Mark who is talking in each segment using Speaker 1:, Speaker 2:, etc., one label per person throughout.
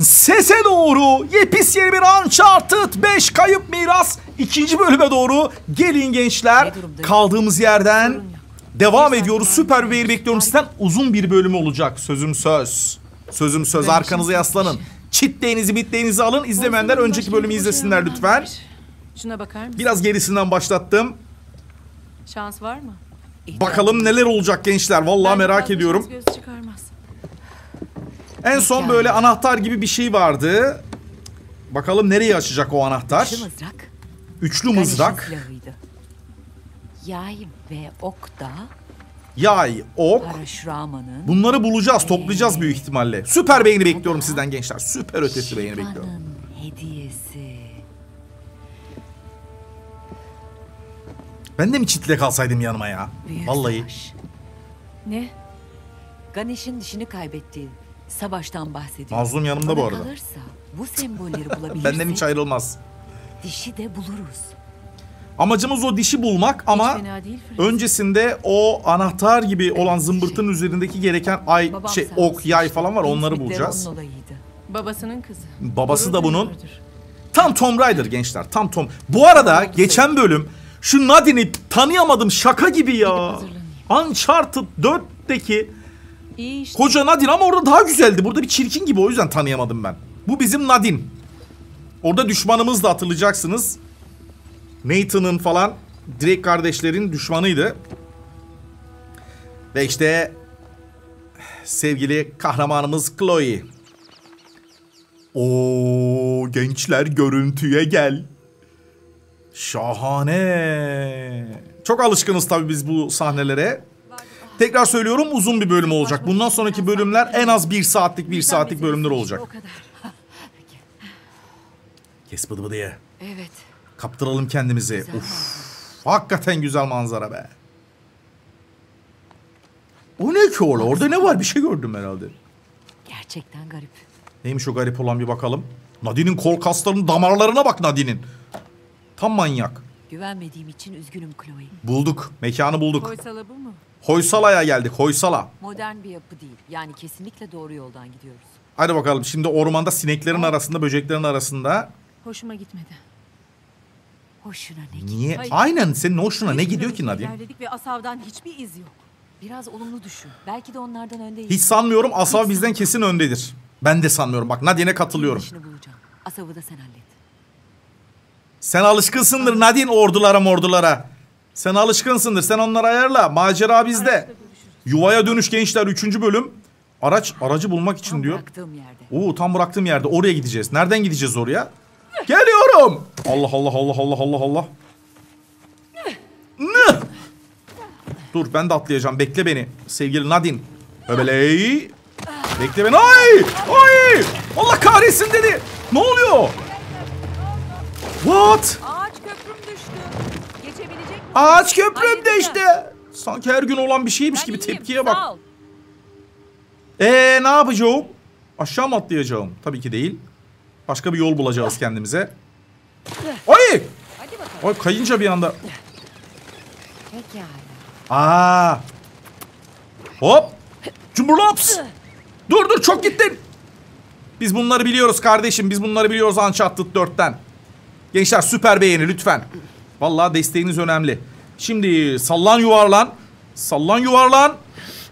Speaker 1: Sese doğru yepis yeni bir Uncharted 5 kayıp miras ikinci bölüme doğru. Gelin gençler kaldığımız yerden devam ediyoruz. süper bir beğeni bekliyorum sizden. Uzun bir bölüm olacak. Sözüm söz. Sözüm söz.
Speaker 2: Benim
Speaker 1: arkanıza yaslanın. Çitleğinizi bitleğinizi alın. İzlemeyenler önceki bölümü izlesinler
Speaker 2: boşuna
Speaker 1: lütfen.
Speaker 2: var. Şuna bakar mısın?
Speaker 1: biraz gerisinden başlattım.
Speaker 2: Şans var mı?
Speaker 1: bakalım neler olacak gençler. Vallahi merak ediyorum.
Speaker 2: göz çıkarmaz.
Speaker 1: En son böyle anahtar gibi bir şey vardı bakalım nereye açacak o anahtar üçlü mızrak.
Speaker 3: Yay ve ok da
Speaker 1: yay ok Bunları bulacağız, toplayacağız büyük ihtimalle. Süper beğeni bekliyorum sizden gençler. Süper ötesi beğeni bekliyorum.
Speaker 3: Hediyesi.
Speaker 1: Ben de mi çitle kalsaydım yanıma ya?
Speaker 3: Büyük
Speaker 1: Vallahi.
Speaker 3: savaş.
Speaker 2: Ne?
Speaker 3: Ganesh'in dişini kaybettiği savaştan bahsediyor.
Speaker 1: Mazlum yanımda bu arada.
Speaker 3: kalırsa bu sembolleri bulabilirsek
Speaker 1: Benden hiç ayrılmaz.
Speaker 3: dişi de buluruz.
Speaker 1: Amacımız o dişi bulmak ama
Speaker 2: değil
Speaker 1: öncesinde o anahtar gibi olan zımbırtın üzerindeki gereken ay
Speaker 3: Babam
Speaker 1: şey ok yay falan var onları bulacağız.
Speaker 2: Babasının kızı.
Speaker 1: Babası da bunun. Tam Tomb Raider gençler. Tam Tom. Bu arada geçen bölüm şu Nadine'i tanıyamadım şaka gibi ya. Uncharted 4'teki
Speaker 2: İşte.
Speaker 1: Koca Nadine ama orada daha güzeldi. Burada bir çirkin gibi o yüzden tanıyamadım ben. Bu bizim Nadine. Orada düşmanımız da hatırlayacaksınız. Nathan'ın falan Drake kardeşlerin düşmanıydı. Ve işte sevgili kahramanımız Chloe. Oo gençler görüntüye gel. Şahane. Çok alışkınız tabii biz bu sahnelere. Tekrar söylüyorum uzun bir bölüm olacak. Bundan sonraki bölümler en az bir saatlik bir saatlik bölümler olacak.
Speaker 3: O kadar.
Speaker 1: Kes bıdı bıdıya.
Speaker 3: Evet.
Speaker 1: Kaptıralım kendimizi. Uf, hakikaten güzel manzara be. O ne ki orada? Orada ne var? Bir şey gördüm herhalde.
Speaker 3: Gerçekten garip.
Speaker 1: Neymiş o garip olan bir bakalım. Nadine'in kol kaslarının damarlarına bak Nadine'in. Tam manyak.
Speaker 3: Güvenmediğim için üzgünüm Chloe.
Speaker 1: Bulduk. Mekanı bulduk.
Speaker 2: Koysala bu mu?
Speaker 1: Hoysala'ya geldik. Hoysala.
Speaker 3: Modern bir yapı değil. Yani kesinlikle doğru yoldan gidiyoruz.
Speaker 1: Hadi bakalım. Şimdi ormanda sineklerin arasında, böceklerin arasında.
Speaker 2: Hoşuma gitmedi.
Speaker 3: Hoşuna ne ki?
Speaker 1: Niye?
Speaker 2: Hayır.
Speaker 1: Aynen. Senin hoşuna ne gidiyor ki Nadine?
Speaker 2: ilerledik ve Asav'dan hiçbir iz yok.
Speaker 3: Biraz olumlu düşün. Belki de onlardan öndeyiz.
Speaker 1: Hiç sanmıyorum. Asav bizden kesin öndedir. Ben de sanmıyorum. Bak Nadine'e katılıyorum.
Speaker 3: İşini bulacağım. Asavı da sen hallet.
Speaker 1: Sen alışkınsındır Nadine ordulara mordulara. Sen alışkınsındır. Sen onları ayarla. Macera bizde. Yuvaya dönüş gençler 3. bölüm. Araç aracı bulmak için
Speaker 3: Tam
Speaker 1: diyor. Oo tam bıraktığım yerde. Oraya gideceğiz. Nereden gideceğiz oraya? Geliyorum. Allah Allah Allah Allah Allah Allah. Dur ben de atlayacağım. Bekle beni. Sevgili Nadine. Öbeley. Bekle beni. Ay! Ay! Allah kahretsin dedi. Ne oluyor? What?
Speaker 2: Ağaç
Speaker 1: köprümde işte. Sanki her gün olan bir şeymiş gibi tepkiye bak. Ee ne yapacağım? Aşağı mı atlayacağım? Tabii ki değil. Başka bir yol bulacağız kendimize. Ay! Ay kayınca bir anda. Aa! Hop! Cumburlaps! Dur dur çok gittin. Biz bunları biliyoruz kardeşim. Biz bunları biliyoruz Uncharted 4'ten. Gençler süper beğeni lütfen. Vallahi desteğiniz önemli. Şimdi sallan yuvarlan. Sallan yuvarlan.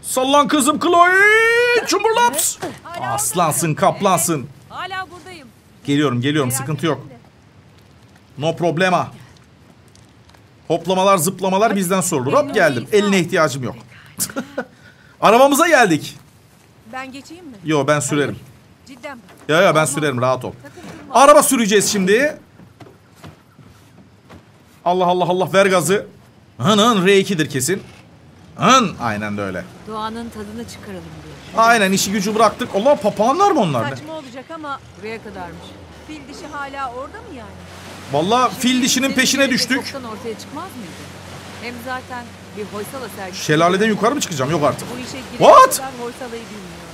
Speaker 1: Sallan kızım Chloe. Cumburlaps. Aslansın kaplansın.
Speaker 2: Hala buradayım.
Speaker 1: Geliyorum geliyorum sıkıntı yok. No problema. Hoplamalar zıplamalar bizden sorulur. Hop geldim. Eline ihtiyacım yok. Arabamıza geldik.
Speaker 2: Ben geçeyim mi?
Speaker 1: Yo ben sürerim.
Speaker 2: Cidden mi?
Speaker 1: Ya ya ben sürerim rahat ol. Araba süreceğiz şimdi. Allah Allah Allah ver gazı. Hın hın R2'dir kesin. Hın aynen de öyle.
Speaker 3: Doğanın tadını çıkaralım diye.
Speaker 1: Aynen işi gücü bıraktık. Allah papağanlar mı onlar?
Speaker 2: Saçma olacak ama buraya kadarmış. Fil dişi hala orada mı yani?
Speaker 1: Valla fil dişinin peşine düştük.
Speaker 3: Ortaya çıkmaz mıydı? Hem zaten bir Hoysala sergisi.
Speaker 1: Şelaleden yukarı mı çıkacağım? Yok artık.
Speaker 2: Bu işe
Speaker 1: What?
Speaker 2: Hoysala'yı bilmiyorum.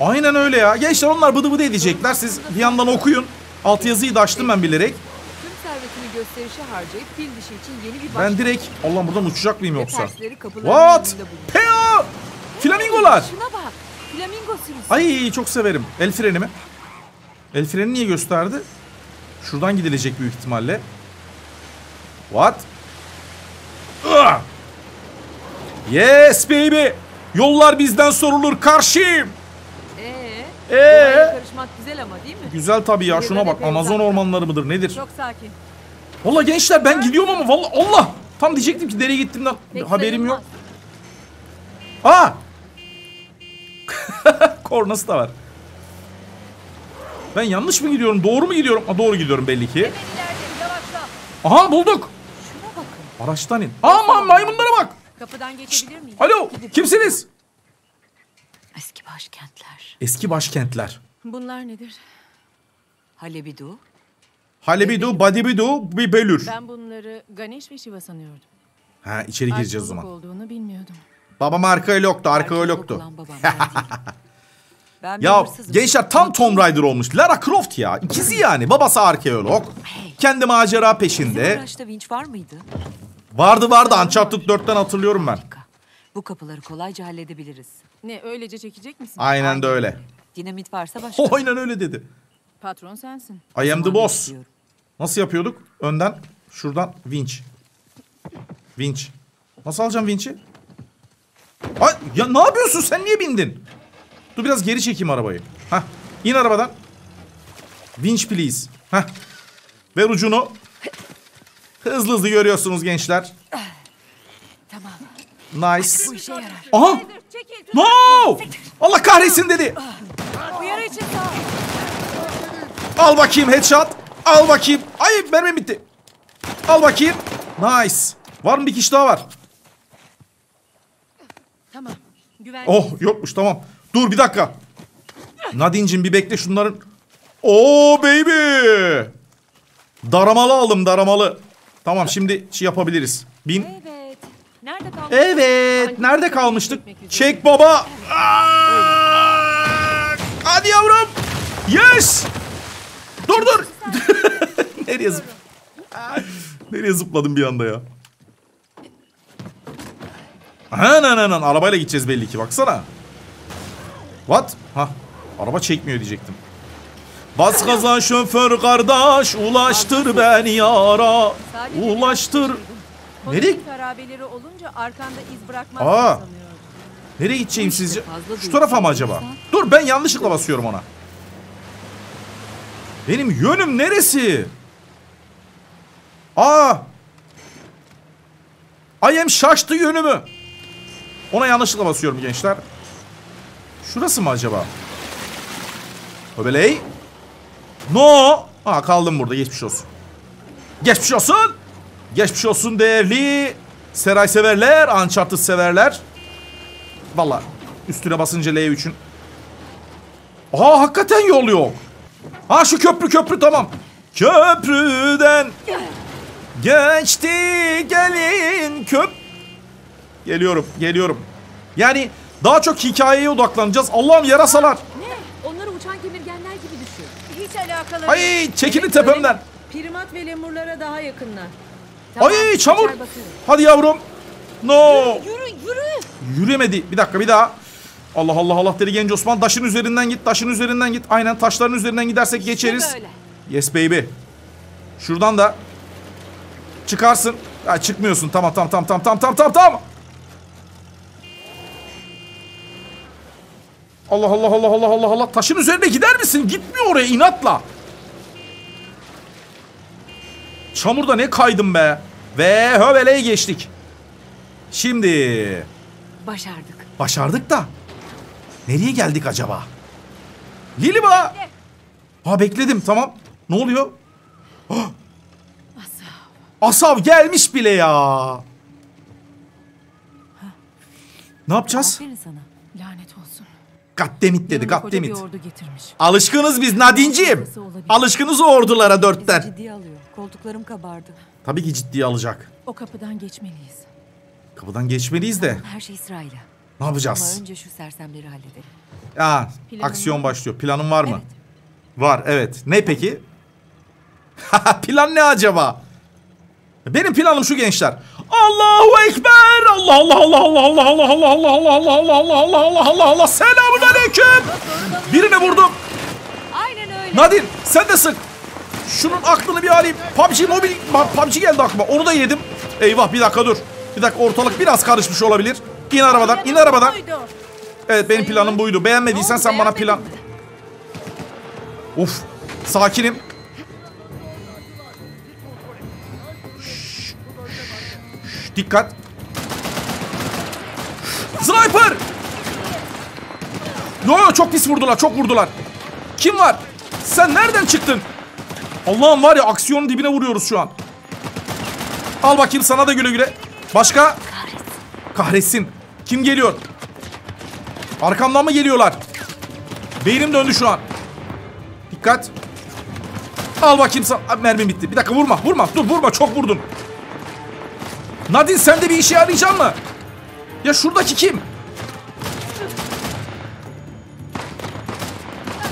Speaker 1: Aynen öyle ya. Gençler onlar bıdı bıdı edecekler. Siz bir yandan okuyun. Altyazıyı da açtım ben bilerek.
Speaker 3: Servetini gösterişe harcayıp fil dişi için yeni bir
Speaker 1: Ben direkt Allah buradan uçacak mıyım yoksa? What? Peo! Flamingolar.
Speaker 3: Şuna bak. Flamingo sürüsü.
Speaker 1: Ay çok severim. El freni mi? El freni niye gösterdi? Şuradan gidilecek büyük ihtimalle. What? Yes baby. Yollar bizden sorulur karşıyım.
Speaker 3: Ee, karışmak güzel ama değil mi?
Speaker 1: Güzel tabii ya şuna bak. Amazon ormanları mıdır nedir?
Speaker 2: Çok sakin.
Speaker 1: Valla gençler ben gidiyorum ama valla Allah. Tam diyecektim ki nereye gittiğimden
Speaker 2: Pek
Speaker 1: haberim yok.
Speaker 2: sayılmaz.
Speaker 1: Aa! Kornası da var. Ben yanlış mı gidiyorum? Doğru mu gidiyorum? Ha, doğru gidiyorum belli ki.
Speaker 2: Hemen ileride yavaşla.
Speaker 1: Aha bulduk.
Speaker 3: Şuna bakın.
Speaker 1: Araçtan in. Aman maymunlara bak.
Speaker 2: Kapıdan geçebilir miyim?
Speaker 1: Alo kimsiniz?
Speaker 3: Eski başkentler.
Speaker 1: Eski başkentler.
Speaker 2: Bunlar nedir?
Speaker 3: Halebidu.
Speaker 1: Halebidu, Badibidu, bir Belür.
Speaker 2: Ben bunları Ganesh ve Shiva sanıyordum.
Speaker 1: Ha içeri gireceğiz o zaman.
Speaker 2: olduğunu bilmiyordum.
Speaker 1: Babam arkeologtu, arkeologtu.
Speaker 3: olan babam ben
Speaker 1: Ya gençler tam Tomb Raider olmuş. Lara Croft ya. İkizi yani. Babası arkeolog. Kendi macera
Speaker 3: Bizim
Speaker 1: peşinde.
Speaker 3: araçta vinç var mıydı?
Speaker 1: Vardı vardı Uncharted 4'ten hatırlıyorum ben.
Speaker 3: Harika. Bu kapıları kolayca halledebiliriz.
Speaker 2: Ne öylece çekecek misin?
Speaker 1: Aynen de öyle.
Speaker 3: Dinamit varsa başka.
Speaker 1: Aynen öyle dedi.
Speaker 2: Patron sensin.
Speaker 1: I am the boss. Nasıl yapıyorduk? Önden, şuradan vinç. Vinç. Nasıl alacağım vinçi? Ay, ya ne yapıyorsun? Sen niye bindin? Dur biraz geri çekeyim arabayı. Hah. İn arabadan. Vinç please. Hah. Ver ucunu. Hızlı hızlı görüyorsunuz gençler.
Speaker 3: Tamam.
Speaker 1: Nice. Aha! No! Allah kahretsin dedi. Al bakayım headshot. Al bakayım. Ay mermim bitti. Al bakayım. Nice. Var mı bir kişi daha var?
Speaker 2: Tamam.
Speaker 1: Oh yokmuş tamam. Dur bir dakika. Nadine'cim bir bekle şunların. Oo baby. Daramalı aldım daramalı. Tamam şimdi şey yapabiliriz. Bin.
Speaker 3: Evet. Nerede kaldın?
Speaker 1: Evet. Nerede kalmıştık? Çek baba. Aa! Hadi yavrum. Yes. Dur dur. Nereye zıp? Nereye zıpladım bir anda ya? Anan anan arabayla gideceğiz belli ki baksana. What? Ha araba çekmiyor diyecektim. Bas gaza şoför kardeş ulaştır beni yara. Ulaştır.
Speaker 2: Nereye? Harabeleri olunca arkanda iz bırakmaz
Speaker 1: Aa.
Speaker 2: sanıyordum.
Speaker 1: Nereye gideceğim sizce? Şu tarafa mı acaba? Dur ben yanlışlıkla basıyorum ona. Benim yönüm neresi? Aa! I am şaştı yönümü. Ona yanlışlıkla basıyorum gençler. Şurası mı acaba? Öbeley. No. Ha kaldım burada geçmiş olsun. Geçmiş olsun. Geçmiş olsun değerli Seray severler, Uncharted severler. Valla üstüne basınca L3'ün. Aa hakikaten yol yok. Ha şu köprü köprü tamam. Köprüden geçti gelin köp. Geliyorum geliyorum. Yani daha çok hikayeye odaklanacağız. Allah'ım yarasalar.
Speaker 2: Ne? Onları uçan kemirgenler gibi düşün. Hiç alakaları
Speaker 1: Ay çekilin tepemden.
Speaker 2: Primat ve lemurlara daha yakınlar.
Speaker 1: Ay çamur. Hadi yavrum. No.
Speaker 2: Yürü yürü.
Speaker 1: Yürümedi. Bir dakika bir daha. Allah Allah Allah dedi genç Osman. Taşın üzerinden git. Taşın üzerinden git. Aynen taşların üzerinden gidersek geçeriz.
Speaker 2: Böyle.
Speaker 1: Yes baby. Şuradan da çıkarsın. Ha, çıkmıyorsun. Tamam tamam tamam tamam tamam tamam tamam tamam. Allah Allah Allah Allah Allah Allah. Taşın üzerine gider misin? Gitmiyor oraya inatla. Çamurda ne kaydım be. Ve höveleyi geçtik. Şimdi
Speaker 3: Başardık.
Speaker 1: başardık da. Nereye geldik acaba? Liliba. Ha bekledim tamam. Ne oluyor? Hah! Asav gelmiş bile ya. Ne yapacağız?
Speaker 3: Aferin sana.
Speaker 2: Lanet olsun.
Speaker 1: Gaddemit dedi gaddemit. Alışkınız biz
Speaker 2: olabilir?
Speaker 1: Alışkınız o ordulara dörtten.
Speaker 3: Koltuklarım kabardı.
Speaker 1: Tabii ki ciddiye alacak.
Speaker 2: O kapıdan geçmeliyiz.
Speaker 1: Kapıdan geçmeliyiz de.
Speaker 3: Her şey sırayla.
Speaker 1: Ne
Speaker 3: Ama
Speaker 1: yapacağız?
Speaker 3: önce şu sersemleri halledelim.
Speaker 1: Ya
Speaker 2: Planın
Speaker 1: aksiyon
Speaker 2: var.
Speaker 1: başlıyor. Planın var mı?
Speaker 3: Evet.
Speaker 1: Var evet. Ne peki? Plan ne acaba? Benim planım şu gençler. Allahu Ekber! Allah Allah Allah Allah Allah Allah Allah Allah Allah Allah Allah Allah Allah Allah Allah Allah Selamun Aleyküm! Birine vurdum.
Speaker 3: Aynen öyle.
Speaker 1: Nadine sen de sık. Şunun aklını bir alayım. PUBG mobil Bak, PUBG geldi aklıma. Onu da yedim. Eyvah bir dakika dur. Bir dakika ortalık biraz karışmış olabilir. İn arabadan, in arabadan. Evet benim planım buydu. Beğenmediysen sen bana plan... Uf. Sakinim. Şşş, şşş, Dikkat. Sniper! Yo yo çok pis vurdular, çok vurdular. Kim var? Sen nereden çıktın? Allah'ım var ya aksiyonun dibine vuruyoruz şu an. Al bakayım sana da güle güle. Başka? Kahretsin. Kim geliyor? Arkamdan mı geliyorlar? Beynim döndü şu an. Dikkat. Al bakayım sana. Abi, Mermim bitti. Bir dakika vurma vurma. Dur vurma çok vurdun. Nadine sen de bir işe yarayacaksın mı? Ya şuradaki kim?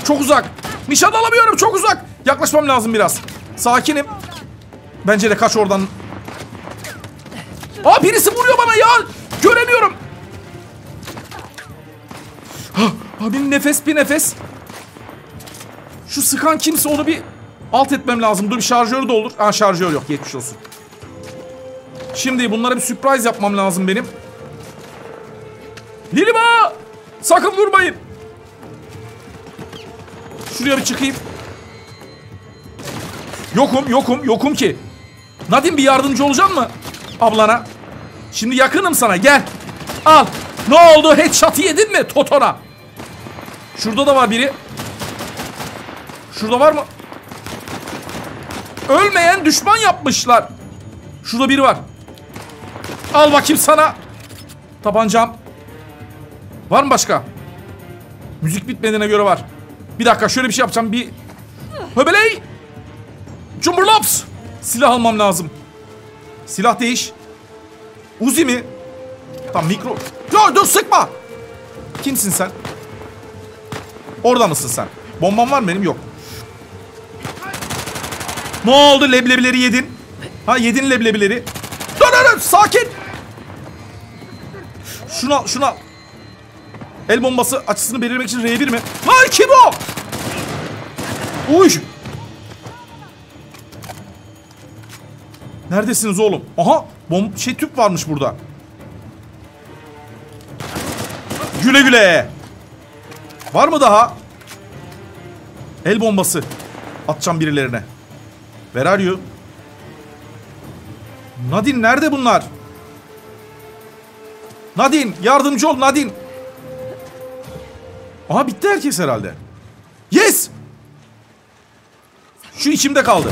Speaker 1: Çok uzak. Nişan alamıyorum çok uzak. Yaklaşmam lazım biraz. Sakinim. Bence de kaç oradan. Aa birisi vuruyor bana ya. Göremiyorum. Ah, Abi nefes bir nefes. Şu sıkan kimse onu bir alt etmem lazım. Dur bir şarjörü de olur. Aa şarjör yok. Geçmiş olsun. Şimdi bunlara bir sürpriz yapmam lazım benim. Lilima! Sakın vurmayın. Şuraya bir çıkayım. Yokum, yokum, yokum ki. Nadim bir yardımcı olacak mı? Ablana. Şimdi yakınım sana gel. Al. Ne oldu? Headshot'ı yedin mi Totor'a? Şurada da var biri. Şurada var mı? Ölmeyen düşman yapmışlar. Şurada biri var. Al bakayım sana. Tabancam. Var mı başka? Müzik bitmediğine göre var. Bir dakika şöyle bir şey yapacağım. Bir... Höbeley! Cumburlaps! Silah almam lazım. Silah değiş. Uzi mi? Tam mikro... Dur dur sıkma! Kimsin sen? Orada mısın sen? Bomban var mı benim? Yok. Ne oldu leblebileri yedin? Ha yedin leblebileri. Dur dur dur sakin. Şunu al. El bombası açısını belirlemek için R1 mi? Lan kim o? Uy. Neredesiniz oğlum? Aha bom şey tüp varmış burada. Güle güle. Var mı daha? El bombası. Atacağım birilerine. Where are you? Nadine nerede bunlar? Nadine yardımcı ol Nadine. Aha bitti herkes herhalde. Yes! Şu içimde kaldı.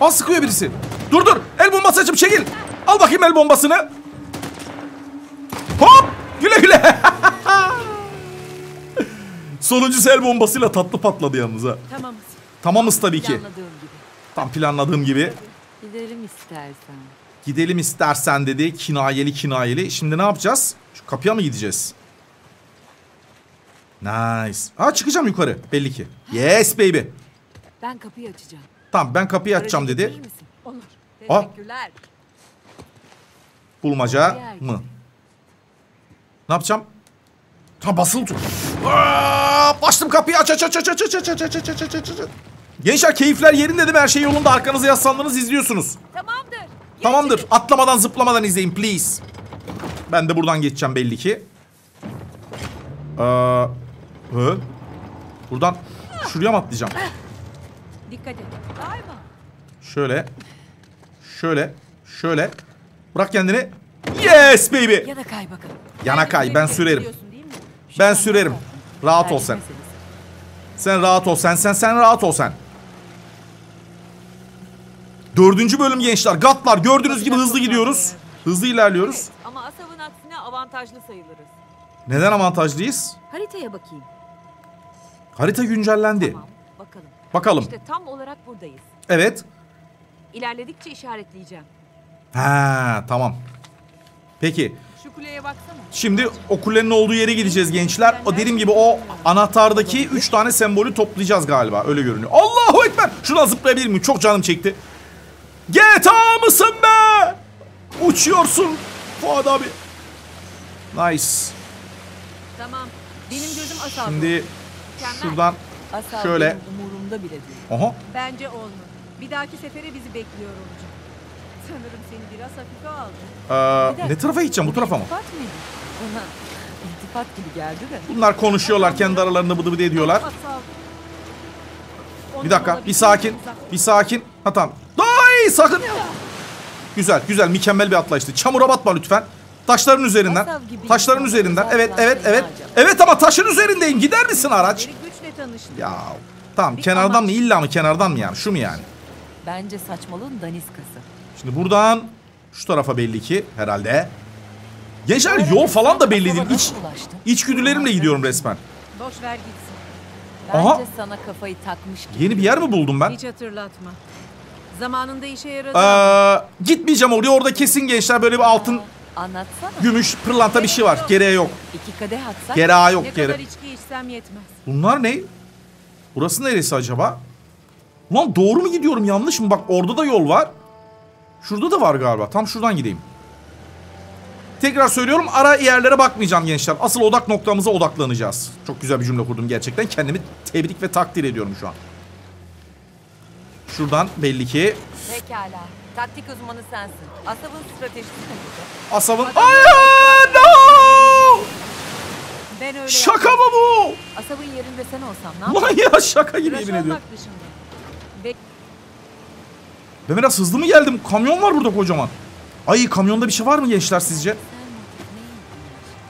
Speaker 1: Aa sıkıyor birisi. Dur dur. El bombası açıp çekil. Al bakayım el bombasını. Hop! Güle güle. Sonuncusu el bombasıyla tatlı patladı yalnız ha.
Speaker 3: Tamamız.
Speaker 1: Tamamız tabii ki.
Speaker 3: Planladığım gibi.
Speaker 1: Tam planladığım gibi.
Speaker 3: Gidelim istersen.
Speaker 1: Gidelim istersen dedi. Kinayeli kinayeli. Şimdi ne yapacağız? Şu kapıya mı gideceğiz? Nice. Aa çıkacağım yukarı belli ki. Yes baby.
Speaker 3: Ben kapıyı açacağım.
Speaker 1: Tamam ben kapıyı açacağım dedi. Aa.
Speaker 3: Teşekkürler.
Speaker 1: Bulmaca mı? Ne yapacağım? Ha basılı tut. Açtım kapıyı aç aç aç aç aç aç aç aç aç aç aç aç aç. Gençler keyifler yerinde değil mi? Her şey yolunda. Arkanıza yaslandınız izliyorsunuz.
Speaker 2: Tamamdır.
Speaker 1: Tamamdır. Atlamadan zıplamadan izleyin please. Ben de buradan geçeceğim belli ki. Ee, hı? Buradan şuraya mı atlayacağım?
Speaker 2: Dikkat et.
Speaker 1: Şöyle. Şöyle. Şöyle. Bırak kendini. Yes baby.
Speaker 3: Ya da kay bakalım.
Speaker 1: Yana kay ben sürerim. Ben sürerim. Rahat ol sen. Sen rahat ol sen sen sen rahat ol sen. Dördüncü bölüm gençler. Gatlar gördüğünüz gibi hızlı gidiyoruz. Hızlı ilerliyoruz.
Speaker 3: Ama Asav'ın aksine avantajlı sayılırız.
Speaker 1: Neden avantajlıyız?
Speaker 3: Haritaya bakayım.
Speaker 1: Harita güncellendi.
Speaker 3: Tamam, bakalım.
Speaker 1: Bakalım.
Speaker 3: İşte tam olarak buradayız.
Speaker 1: Evet.
Speaker 3: İlerledikçe işaretleyeceğim.
Speaker 1: Ha tamam. Peki.
Speaker 2: Şu kuleye baksana.
Speaker 1: Şimdi o kulenin olduğu yere gideceğiz gençler. O dediğim gibi o anahtardaki 3 tane sembolü toplayacağız galiba. Öyle görünüyor. Allahu Ekber. Şuradan zıplayabilir miyim? Çok canım çekti. GTA mısın be? Uçuyorsun. Fuat abi. Nice.
Speaker 3: Tamam. Benim gözüm Asav'da.
Speaker 1: Şimdi şuradan
Speaker 3: Asla
Speaker 1: Şöyle.
Speaker 3: benim umurumda bile değil.
Speaker 1: Aha.
Speaker 2: Bence olmadı. Bir dahaki sefere bizi bekliyor olacak. Sanırım seni biraz hafife aldı.
Speaker 1: Ee, ne tarafa gideceğim bu tarafa mı?
Speaker 3: İltifat mıydı? İltifat gibi geldi de.
Speaker 1: Bunlar konuşuyorlar kendi aralarında bıdı bıdı ediyorlar.
Speaker 2: Asal.
Speaker 1: Bir dakika bir sakin. Bir sakin. Ha tamam. Ay sakın. Güzel güzel mükemmel bir atlayıştı. Çamura batma lütfen. Taşların üzerinden. Taşların üzerinden. Evet evet evet. Evet ama taşın üzerindeyim. Gider misin araç?
Speaker 2: Biri güçle tanıştı.
Speaker 1: Ya tamam
Speaker 2: Bir
Speaker 1: kenardan
Speaker 2: amaç.
Speaker 1: mı illa mı kenardan mı yani şu mu yani?
Speaker 3: Bence saçmalığın daniskası.
Speaker 1: Şimdi buradan şu tarafa belli ki herhalde. Gençler yol falan da belli değil. İç, içgüdülerimle gidiyorum resmen.
Speaker 2: Boş ver gitsin.
Speaker 3: Bence
Speaker 1: Aha.
Speaker 3: sana kafayı takmış gibi.
Speaker 1: Yeni bir yer mi buldum ben?
Speaker 2: Hiç hatırlatma. Zamanında işe yaradı.
Speaker 1: Ee, gitmeyeceğim oraya. Orada kesin gençler böyle bir altın,
Speaker 3: Anlatsana.
Speaker 1: gümüş, pırlanta bir şey var. Gereği yok.
Speaker 3: İki kadeh atsak.
Speaker 1: Gereği yok
Speaker 2: ne
Speaker 1: gere.
Speaker 2: kadar içki içsem yetmez.
Speaker 1: Bunlar ne? Burası neresi acaba? Ulan doğru mu gidiyorum yanlış mı? Bak orada da yol var. Şurada da var galiba. Tam şuradan gideyim. Tekrar söylüyorum ara yerlere bakmayacağım gençler. Asıl odak noktamıza odaklanacağız. Çok güzel bir cümle kurdum gerçekten. Kendimi tebrik ve takdir ediyorum şu an. Şuradan belli ki
Speaker 3: Pekala. Taktik uzmanı sensin. Asabın stratejisi ne?
Speaker 1: Asav'ın... Ay no!
Speaker 2: Ben öyle
Speaker 1: Şaka mı bu?
Speaker 3: Asabın yerinde sen olsam ne yaparsın?
Speaker 1: Lan ya şaka gibi yemin ediyorum.
Speaker 2: Bek
Speaker 1: Ben biraz hızlı mı geldim? Kamyon var burada kocaman. Ay kamyonda bir şey var mı gençler sizce?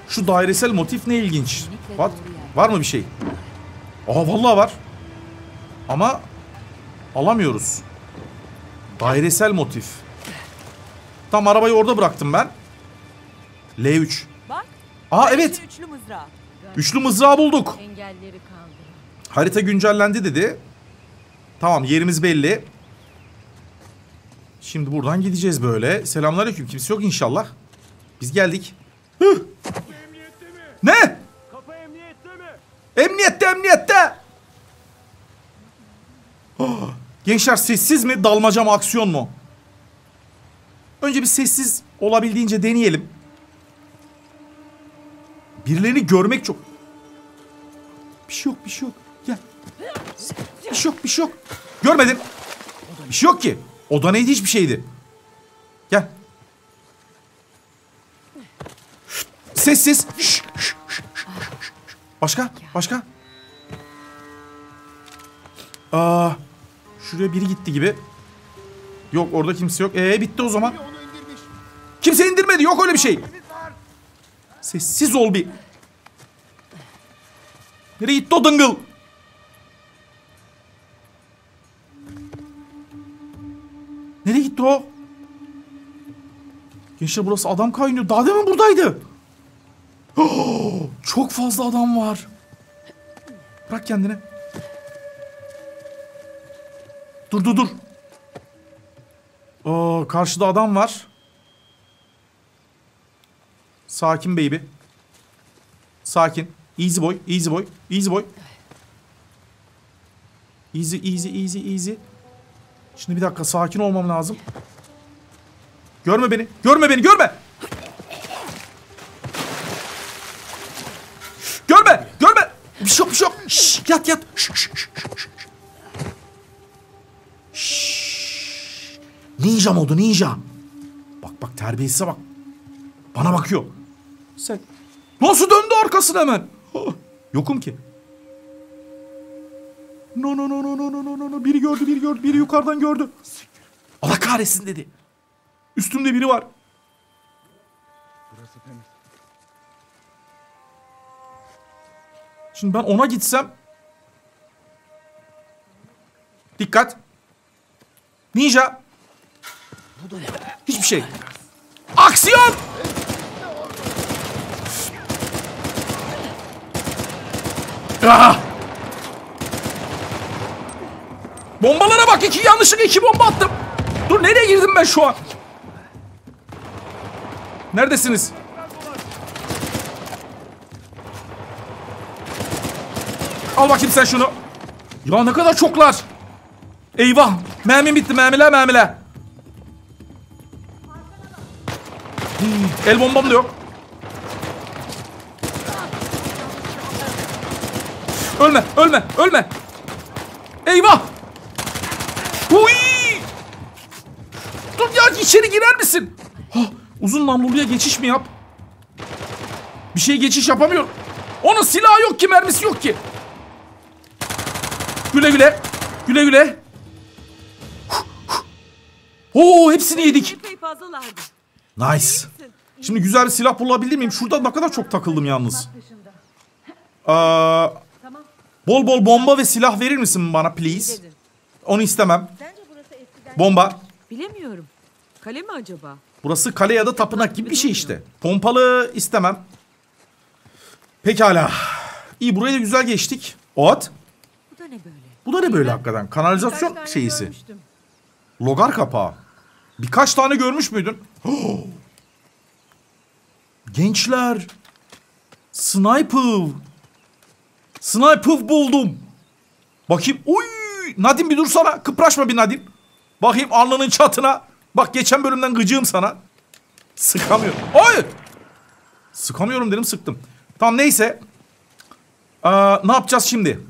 Speaker 1: Şu dairesel motif ne ilginç. What? Var mı bir şey? Aa vallahi var. Ama alamıyoruz. Dairesel motif. Tam arabayı orada bıraktım ben. L3.
Speaker 3: Bak.
Speaker 1: Aa evet.
Speaker 3: Üçlü mızrağı.
Speaker 1: Üçlü mızrağı bulduk. Harita güncellendi dedi. Tamam yerimiz belli. Şimdi buradan gideceğiz böyle. Selamünaleyküm. Kimse yok inşallah. Biz geldik. Hıh. Ne?
Speaker 4: Kafa emniyette mi?
Speaker 1: Emniyette emniyette. Oh, Gençler sessiz mi dalmaca mı aksiyon mu? Önce bir sessiz olabildiğince deneyelim. Birilerini görmek çok... Bir şey yok bir şey yok. Gel. Bir şey yok bir şey yok. Görmedin. Bir şey yok ki. Oda neydi hiçbir şeydi. Gel. Sessiz. Başka? Başka? Aa, şuraya biri gitti gibi. Yok orada kimse yok. Ee bitti o zaman. Kimse indirmedi. Yok öyle bir şey. Sessiz ol bir. Nereye gitti o dıngıl? Nereye gitti o? Gençler burası adam kaynıyor. Daha demin buradaydı. Oh, çok fazla adam var. Bırak kendini. Dur dur dur. Oo, karşıda adam var. Sakin baby. Sakin. Easy boy, easy boy, easy boy. Easy, easy, easy, easy. Şimdi bir dakika sakin olmam lazım. Görme beni, görme beni, görme. Görme, görme. Bir şey yok, bir şey yok. Şşş, yat, yat. Şşş, şşş, şşş, şşş. Ninja modu, ninja. Bak bak terbiyesize bak. Bana bakıyor. Sen nasıl döndü arkasına hemen? Ah, Yokum ki. No no no no no no no no no. Biri gördü, biri gördü, biri yukarıdan gördü. Allah kahretsin dedi. Üstümde biri var. Şimdi ben ona gitsem... Dikkat. Ninja. Hiçbir şey. Aksiyon! Ah! Bombalara bak iki yanlışlıkla iki bomba attım. Dur nereye girdim ben şu an? Neredesiniz? Al bakayım sen şunu. Ya ne kadar çoklar. Eyvah. Mermim bitti mermiler mermiler. El bombam da yok. Ölme ölme ölme. Eyvah! Huy! Dur ya içeri girer misin? Hah, uzun namluluya geçiş mi yap? Bir şey geçiş yapamıyorum. Onun silahı yok ki mermisi yok ki. Güle güle. Güle güle. Oo hepsini yedik. Nice. Şimdi güzel bir silah bulabilir miyim? Şurada ne kadar çok takıldım yalnız. Aa, bol bol bomba ve silah verir misin bana please? Onu istemem. Bomba.
Speaker 3: Bilemiyorum. Kale mi acaba?
Speaker 1: Burası kale ya da tapınak gibi bir şey işte. Pompalı istemem. Pekala. İyi burayı da güzel geçtik. Ot.
Speaker 3: Bu da ne böyle?
Speaker 1: Bu da ne böyle hakikaten? Kanalizasyon şeyisi. Logar kapağı. Birkaç tane görmüş müydün? Gençler. Sniper. Sniper buldum. Bakayım. Uy! Nadim bir dursana. Kıpraşma bir Nadim. Bakayım alnının çatına. Bak geçen bölümden gıcığım sana. Sıkamıyorum. Oy! Sıkamıyorum dedim sıktım. Tamam neyse. Aa, ne yapacağız şimdi?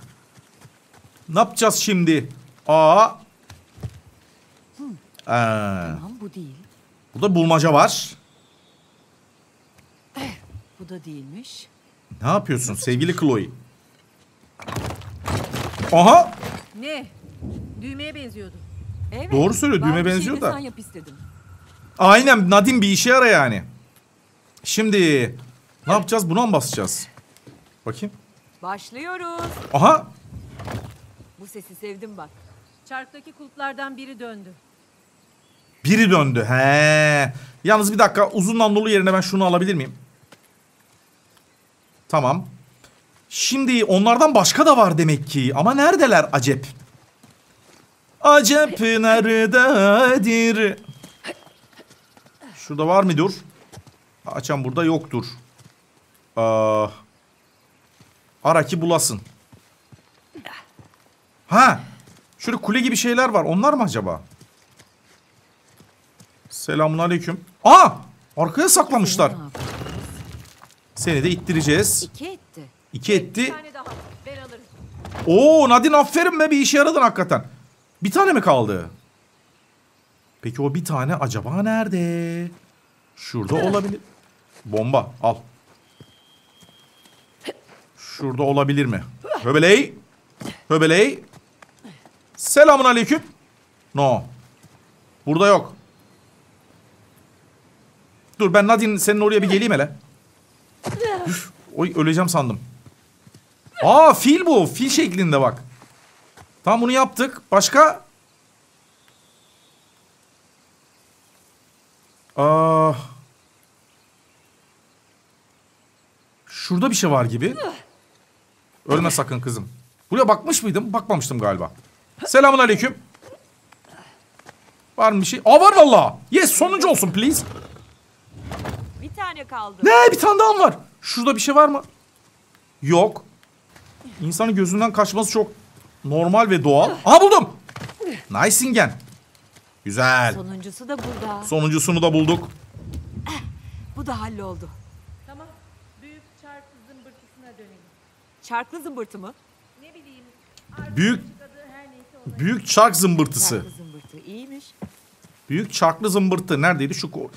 Speaker 1: Ne yapacağız şimdi? Aa. Ee, burada bulmaca var.
Speaker 3: Bu da değilmiş.
Speaker 1: Ne yapıyorsun sevgili Chloe? Aha!
Speaker 2: Ne? Düğmeye benziyordu.
Speaker 3: Evet.
Speaker 1: Doğru söylüyor, düğme
Speaker 3: şey
Speaker 1: benziyor da.
Speaker 3: Yap istedim.
Speaker 1: Aynen Nadim bir işe yara yani. Şimdi ne yapacağız? Buna mı basacağız? Bakayım.
Speaker 3: Başlıyoruz.
Speaker 1: Aha!
Speaker 3: Bu sesi sevdim bak.
Speaker 2: Çarktaki kulplardan biri döndü.
Speaker 1: Biri döndü. He. Yalnız bir dakika uzun namlulu yerine ben şunu alabilir miyim? Tamam. Şimdi onlardan başka da var demek ki. Ama neredeler acep? Acep nerededir? Şurada var mıdır? Açan burada yoktur. Aa, ara ki bulasın. Ha. Şöyle kule gibi şeyler var. Onlar mı acaba? Selamun aleyküm. Aa! Arkaya saklamışlar. Seni de ittireceğiz.
Speaker 3: İki etti.
Speaker 1: İki
Speaker 2: Bir
Speaker 1: etti.
Speaker 2: tane daha. Ben alırım.
Speaker 1: Oo Nadine aferin be bir işe yaradın hakikaten. Bir tane mi kaldı? Peki o bir tane acaba nerede? Şurada olabilir. Bomba al. Şurada olabilir mi? Höbeley. Höbeley. Selamun aleyküm. No. Burada yok. Dur ben Nadine senin oraya bir geleyim hele. Oy öleceğim sandım. Aa fil bu. Fil şeklinde bak. Tamam bunu yaptık. Başka? Aa. Şurada bir şey var gibi. Ölme sakın kızım. Buraya bakmış mıydım? Bakmamıştım galiba. Selamun aleyküm. Var mı bir şey? Aa var valla. Yes sonuncu olsun please.
Speaker 3: Bir tane kaldı.
Speaker 1: Ne bir tane daha var. Şurada bir şey var mı? Yok. İnsanın gözünden kaçması çok normal ve doğal. Aha buldum. Nice ingen. Güzel.
Speaker 3: Sonuncusu da burada.
Speaker 1: Sonuncusunu da bulduk.
Speaker 3: Bu da halloldu.
Speaker 2: Tamam. Büyük çark zımbırtısına dönelim.
Speaker 3: Çarklı zımbırtı mı?
Speaker 2: Ne bileyim.
Speaker 1: Büyük büyük çark zımbırtısı.
Speaker 3: Çarklı zımbırtı iyiymiş.
Speaker 1: Büyük çarklı zımbırtı. Neredeydi şu ko-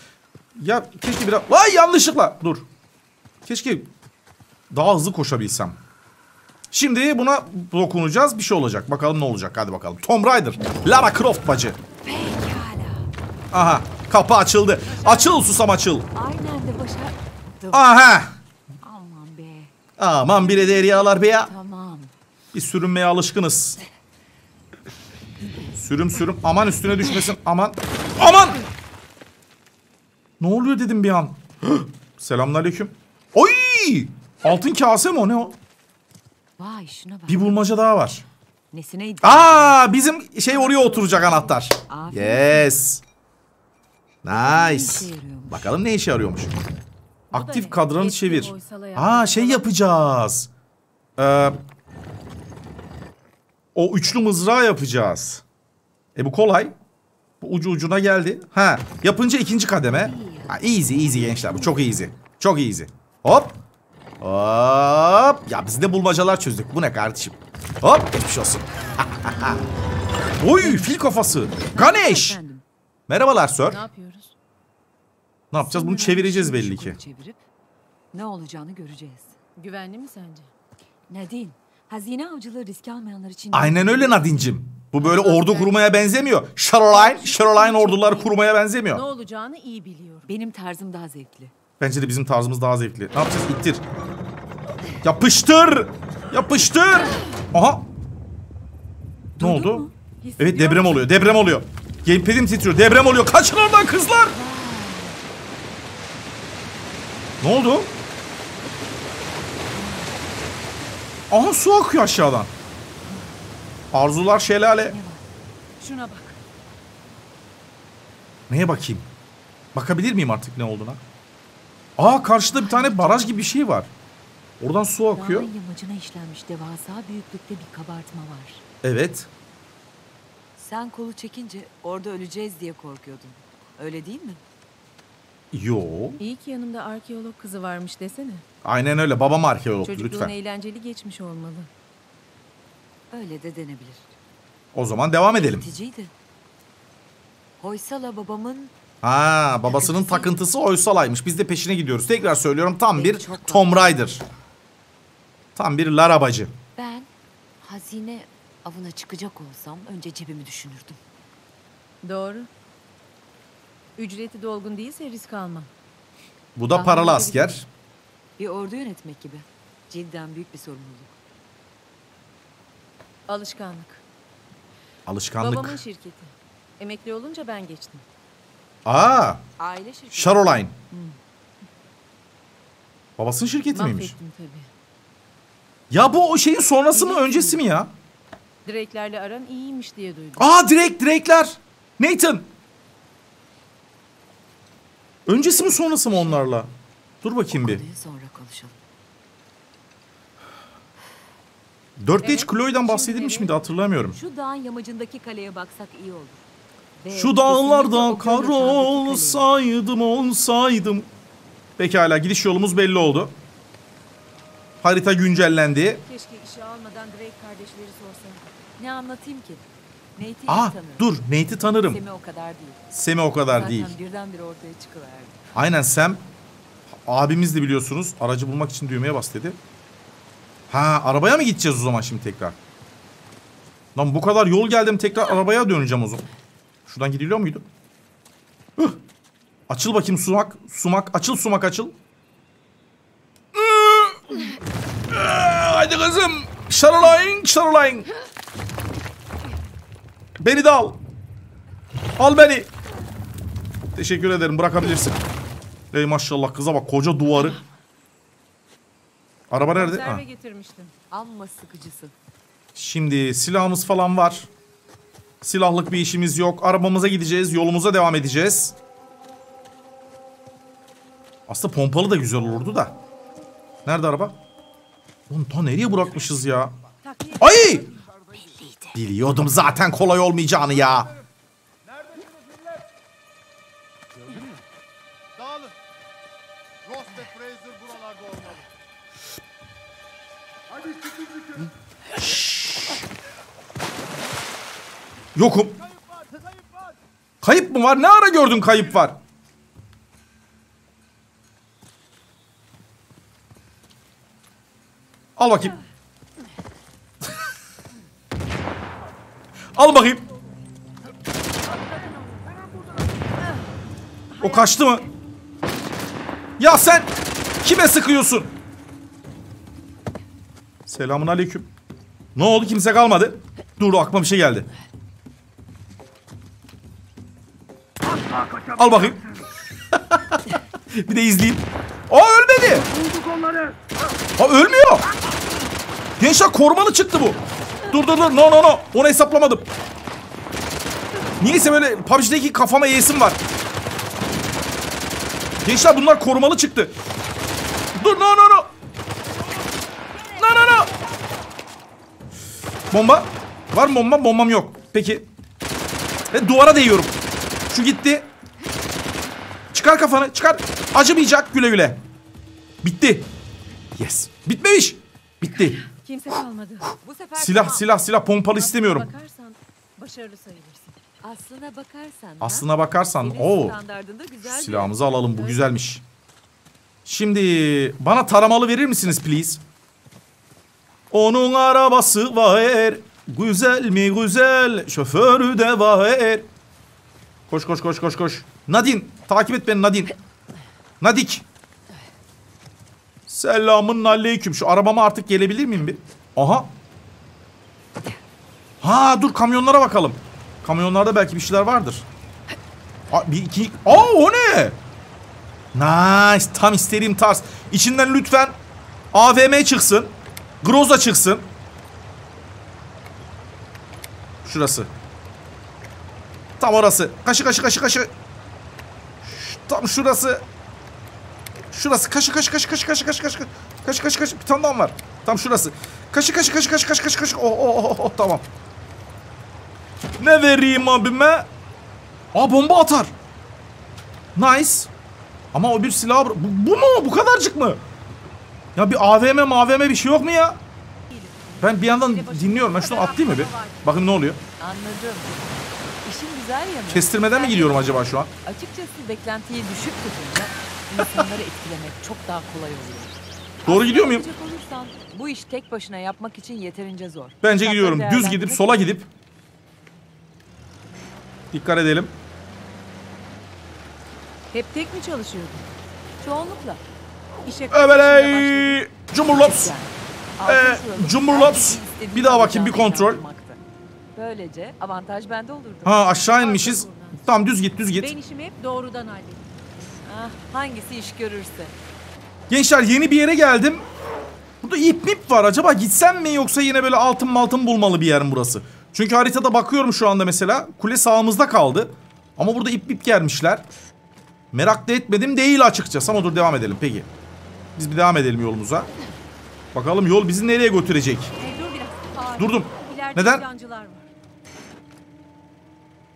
Speaker 1: Ya keşke biraz... Vay yanlışlıkla. Dur. Keşke daha hızlı koşabilsem. Şimdi buna dokunacağız. Bir şey olacak. Bakalım ne olacak. Hadi bakalım. Tomb Raider. Lara Croft bacı. Aha. Kapı açıldı. Açıl susam açıl. Aha.
Speaker 3: Aman be.
Speaker 1: Aman bir de yağlar be ya.
Speaker 3: Tamam.
Speaker 1: Bir sürünmeye alışkınız. Sürüm sürüm. Aman üstüne düşmesin. Aman. Aman. Ne oluyor dedim bir an. Selamünaleyküm. Oy! Altın kase mi o ne o?
Speaker 3: Vay şuna bak.
Speaker 1: Bir bulmaca daha var.
Speaker 3: Nesine
Speaker 1: Aa bizim şey oraya oturacak anahtar.
Speaker 3: Aferin.
Speaker 1: Yes. Nice. Bakalım ne işe yarıyormuş. Aktif kadranı çevir.
Speaker 2: Yapmış
Speaker 1: şey yapacağız. Ee, o üçlü mızrağı yapacağız. E bu kolay. Bu ucu ucuna geldi. Ha yapınca ikinci kademe. Ha, easy easy gençler bu çok easy. Çok easy. Hop. Hop. Ya biz de bulmacalar çözdük. Bu ne kardeşim? Hop geçmiş olsun. Oy fil kafası. Ganesh.
Speaker 3: Efendim,
Speaker 1: Merhabalar sir.
Speaker 3: ne yapıyoruz?
Speaker 1: Ne yapacağız? Bunu çevireceğiz belli ki.
Speaker 3: Çevirip ne olacağını göreceğiz.
Speaker 2: Güvenli mi sence?
Speaker 3: Nadine, hazine avcılığı risk almayanlar için...
Speaker 1: Aynen öyle Nadincim. Bu böyle ordu kurmaya benzemiyor. Shoreline, Shoreline orduları kurmaya
Speaker 2: Ne
Speaker 1: benzemiyor.
Speaker 2: olacağını iyi biliyorum.
Speaker 3: Benim tarzım daha zevkli.
Speaker 1: Bence de bizim tarzımız daha zevkli. Ne yapacağız? İttir. Yapıştır. Yapıştır. Aha. Ne oldu? Evet deprem oluyor. Deprem oluyor. Gamepad'im titriyor. Deprem oluyor. Kaçın oradan kızlar. Ne oldu? Aha su akıyor aşağıdan. Arzular şelale.
Speaker 2: Şuna bak.
Speaker 1: Neye bakayım? Bakabilir miyim artık ne olduğuna? Aa karşıda bir tane baraj gibi bir şey var. Oradan su akıyor.
Speaker 3: Dağın yamacına işlenmiş devasa büyüklükte bir kabartma var.
Speaker 1: Evet.
Speaker 3: Sen kolu çekince orada öleceğiz diye korkuyordun. Öyle değil mi?
Speaker 1: Yo.
Speaker 2: İyi ki yanımda arkeolog kızı varmış desene.
Speaker 1: Aynen öyle. Babam
Speaker 2: Çocukluğun
Speaker 1: lütfen.
Speaker 2: eğlenceli geçmiş olmalı.
Speaker 3: Öyle de denebilir.
Speaker 1: O zaman devam edelim.
Speaker 3: Eğiticiydi. Hoysala babamın
Speaker 1: Ha babasının takıntısı oysalaymış. Biz de peşine gidiyoruz. Tekrar söylüyorum tam bir
Speaker 3: Evet, çok
Speaker 1: Tom Raider. Tam bir larabacı.
Speaker 3: ben hazine avına çıkacak olsam önce cebimi düşünürdüm.
Speaker 2: Doğru. Ücreti dolgun değilse risk almam.
Speaker 1: Bu da
Speaker 3: Tahmin
Speaker 1: paralı asker.
Speaker 3: Bir ordu yönetmek gibi. Cidden büyük bir sorumluluk.
Speaker 2: Alışkanlık.
Speaker 1: Alışkanlık.
Speaker 2: Babamın şirketi. Emekli olunca ben geçtim.
Speaker 1: Aa,
Speaker 3: Aile şirketi.
Speaker 1: Shoreline. Babasının şirketi miymiş?
Speaker 2: Mahvettim tabii.
Speaker 1: Ya bu o şeyin sonrası mı öncesi mi ya?
Speaker 2: Drake'lerle aran iyiymiş diye duydum.
Speaker 1: Aa direkt Drake'ler. Nathan. Öncesi mi sonrası mı onlarla? Dur bakayım bir.
Speaker 3: Sonra konuşalım.
Speaker 1: 4'te hiç
Speaker 2: Evet,
Speaker 1: Chloe'den
Speaker 2: şimdi
Speaker 1: bahsedilmiş miydi hatırlamıyorum.
Speaker 3: Şu dağın yamacındaki kaleye baksak iyi olur. Ve
Speaker 1: Şu
Speaker 3: kesinlikle
Speaker 1: dağlarda
Speaker 3: o
Speaker 1: kar olsaydım olsaydım. Pekala gidiş yolumuz belli oldu. Harita güncellendi.
Speaker 2: Keşke işe almadan Drake kardeşleri sorsaydım.
Speaker 3: Ne anlatayım ki? Nate'i
Speaker 1: Aa
Speaker 3: tanıyorum.
Speaker 1: dur Nate'i tanırım.
Speaker 3: Semi o kadar değil.
Speaker 1: Semi o kadar
Speaker 3: Zaten
Speaker 1: değil.
Speaker 3: birdenbire ortaya çıkıverdi.
Speaker 1: Aynen Sam abimiz de biliyorsunuz aracı bulmak için düğmeye bas dedi. Ha arabaya mı gideceğiz o zaman şimdi tekrar? Lan bu kadar yol geldim tekrar arabaya döneceğim o zaman. Şuradan gidiliyor muydu? Hıh. Açıl bakayım sumak. Sumak. Açıl sumak açıl. Haydi kızım. Şaralayın şaralayın. Beni de al. Al beni. Teşekkür ederim bırakabilirsin. Ey maşallah kıza bak koca duvarı. Araba nerede? Ha.
Speaker 2: Konserve getirmiştim.
Speaker 3: Amma sıkıcısın.
Speaker 1: Şimdi silahımız falan var. Silahlık bir işimiz yok. Arabamıza gideceğiz. Yolumuza devam edeceğiz. Aslında pompalı da güzel olurdu da. Nerede araba? Oğlum ta nereye bırakmışız ya? Ay! Biliyordum zaten kolay olmayacağını ya. Yokum. Kayıp mı var? Ne ara gördün kayıp var? Al bakayım. Al bakayım. O kaçtı mı? Ya sen kime sıkıyorsun? Selamun aleyküm. Ne oldu kimse kalmadı. Dur aklıma bir şey geldi. Al bakayım. bir de izleyeyim. Aa ölmedi. Ha ölmüyor. Gençler korumalı çıktı bu. Dur dur dur. No no no. Onu hesaplamadım. Niyeyse böyle PUBG'deki kafama yesim var. Gençler bunlar korumalı çıktı. Dur no no no. No no no. Bomba. Var mı bomba? Bombam yok. Peki. Ve duvara değiyorum. Şu gitti. Çıkar kafanı. Çıkar. Acımayacak güle güle. Bitti. Yes. Bitmemiş. Bitti.
Speaker 2: Kimse kalmadı.
Speaker 3: Bu sefer
Speaker 1: Silah
Speaker 3: tamam.
Speaker 1: silah silah pompalı istemiyorum.
Speaker 2: Aslına bakarsan başarılı sayılırsın.
Speaker 3: Aslına bakarsan.
Speaker 1: Aslına bakarsan
Speaker 3: Senin
Speaker 1: o
Speaker 3: standardında güzel bir-
Speaker 1: silahımızı alalım bu güzelmiş. Şimdi bana taramalı verir misiniz please? Onun arabası var. Güzel mi güzel. Şoförü de var. Koş koş koş koş koş. Nadine takip et beni Nadine. Nadik. Selamun aleyküm. Şu arabama artık gelebilir miyim bir? Aha. Ha dur kamyonlara bakalım. Kamyonlarda belki bir şeyler vardır. Aa, bir iki... Aa o ne? Nice. Tam istediğim tarz. İçinden lütfen AVM çıksın. Groza çıksın. Şurası. Tam orası. Kaşı kaşı kaşı kaşı. Tam şurası. Şurası. Kaşı kaşı kaşı kaşı kaşı kaşı kaşı. Kaşı kaşı kaşı. Bir tane daha var. Tam şurası. Kaşı kaşı kaşı kaşı kaşı kaşı kaşı. Oh oh oh, oh tamam. Ne vereyim abime? Aa bomba atar. Nice. Ama o bir silah... Bu, bu mu? Bu kadarcık mı? Ya bir AVM mavm bir şey yok mu ya? Ben bir yandan dinliyorum. Ben şunu atlayayım mı bir? Bakın ne oluyor?
Speaker 3: Anladım. İşin güzel yanı.
Speaker 1: Kestirmeden mi gidiyorum acaba şu an?
Speaker 3: Açıkçası beklentiyi düşük tutunca insanları etkilemek çok daha kolay oluyor.
Speaker 1: Doğru gidiyor muyum?
Speaker 3: Olursan bu iş tek başına yapmak için yeterince zor.
Speaker 1: Bence gidiyorum. Düz gidip sola gidip. Dikkat edelim.
Speaker 2: Hep tek mi çalışıyordun?
Speaker 3: Çoğunlukla.
Speaker 2: İşe
Speaker 1: Öbeley!
Speaker 3: Yani.
Speaker 1: Ee,
Speaker 3: sıralı
Speaker 1: Cumhurlaps.
Speaker 3: herkesin istediğini
Speaker 1: Bir daha bakayım, bir kontrol.
Speaker 3: Böylece avantaj bende olurdu.
Speaker 1: Ha aşağı inmişiz. Tamam düz git düz
Speaker 2: Ben
Speaker 1: git.
Speaker 2: işimi hep doğrudan hallederim.
Speaker 3: Ah, hangisi iş görürse.
Speaker 1: Gençler yeni bir yere geldim. Burada ip mip var. Acaba gitsem mi yoksa yine böyle altın maltın bulmalı bir yer mi burası? Çünkü haritada bakıyorum şu anda mesela. Kule sağımızda kaldı. Ama burada ip mip germişler. Merak da etmedim değil açıkçası ama dur devam edelim peki. Biz bir devam edelim yolumuza. Bakalım yol bizi nereye götürecek?
Speaker 2: Hey, dur biraz. Aa,
Speaker 1: Durdum.
Speaker 2: İleride
Speaker 1: Neden?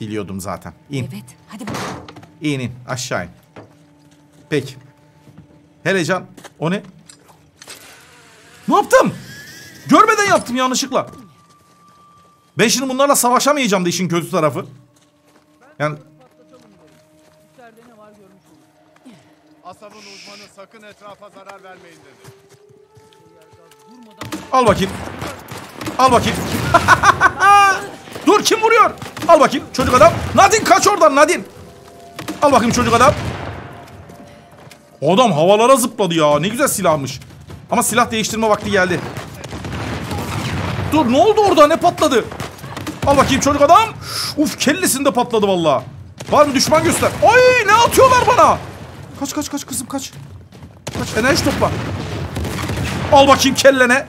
Speaker 1: Biliyordum zaten. İn.
Speaker 5: Evet, hadi bakalım.
Speaker 1: İn in. Aşağı in. Peki. Hele can. O ne? Ne yaptım? Görmeden yaptım yanlışlıkla. Ben şimdi bunlarla savaşamayacağım da işin kötü tarafı. Yani
Speaker 6: Asabın uzmanı sakın etrafa zarar vermeyin dedi.
Speaker 1: al bakayım. Al bakayım. Dur kim vuruyor? Al bakayım çocuk adam. Nadine kaç oradan Nadine. Al bakayım çocuk adam. Adam havalara zıpladı ya. Ne güzel silahmış. Ama silah değiştirme vakti geldi. Dur ne oldu orada? Ne patladı? Al bakayım çocuk adam. Uf kellesinde patladı valla. Var mı düşman göster. Ay ne atıyorlar bana? Kaç kaç kaç kızım kaç. Kaç enerji topla. Al bakayım kellene.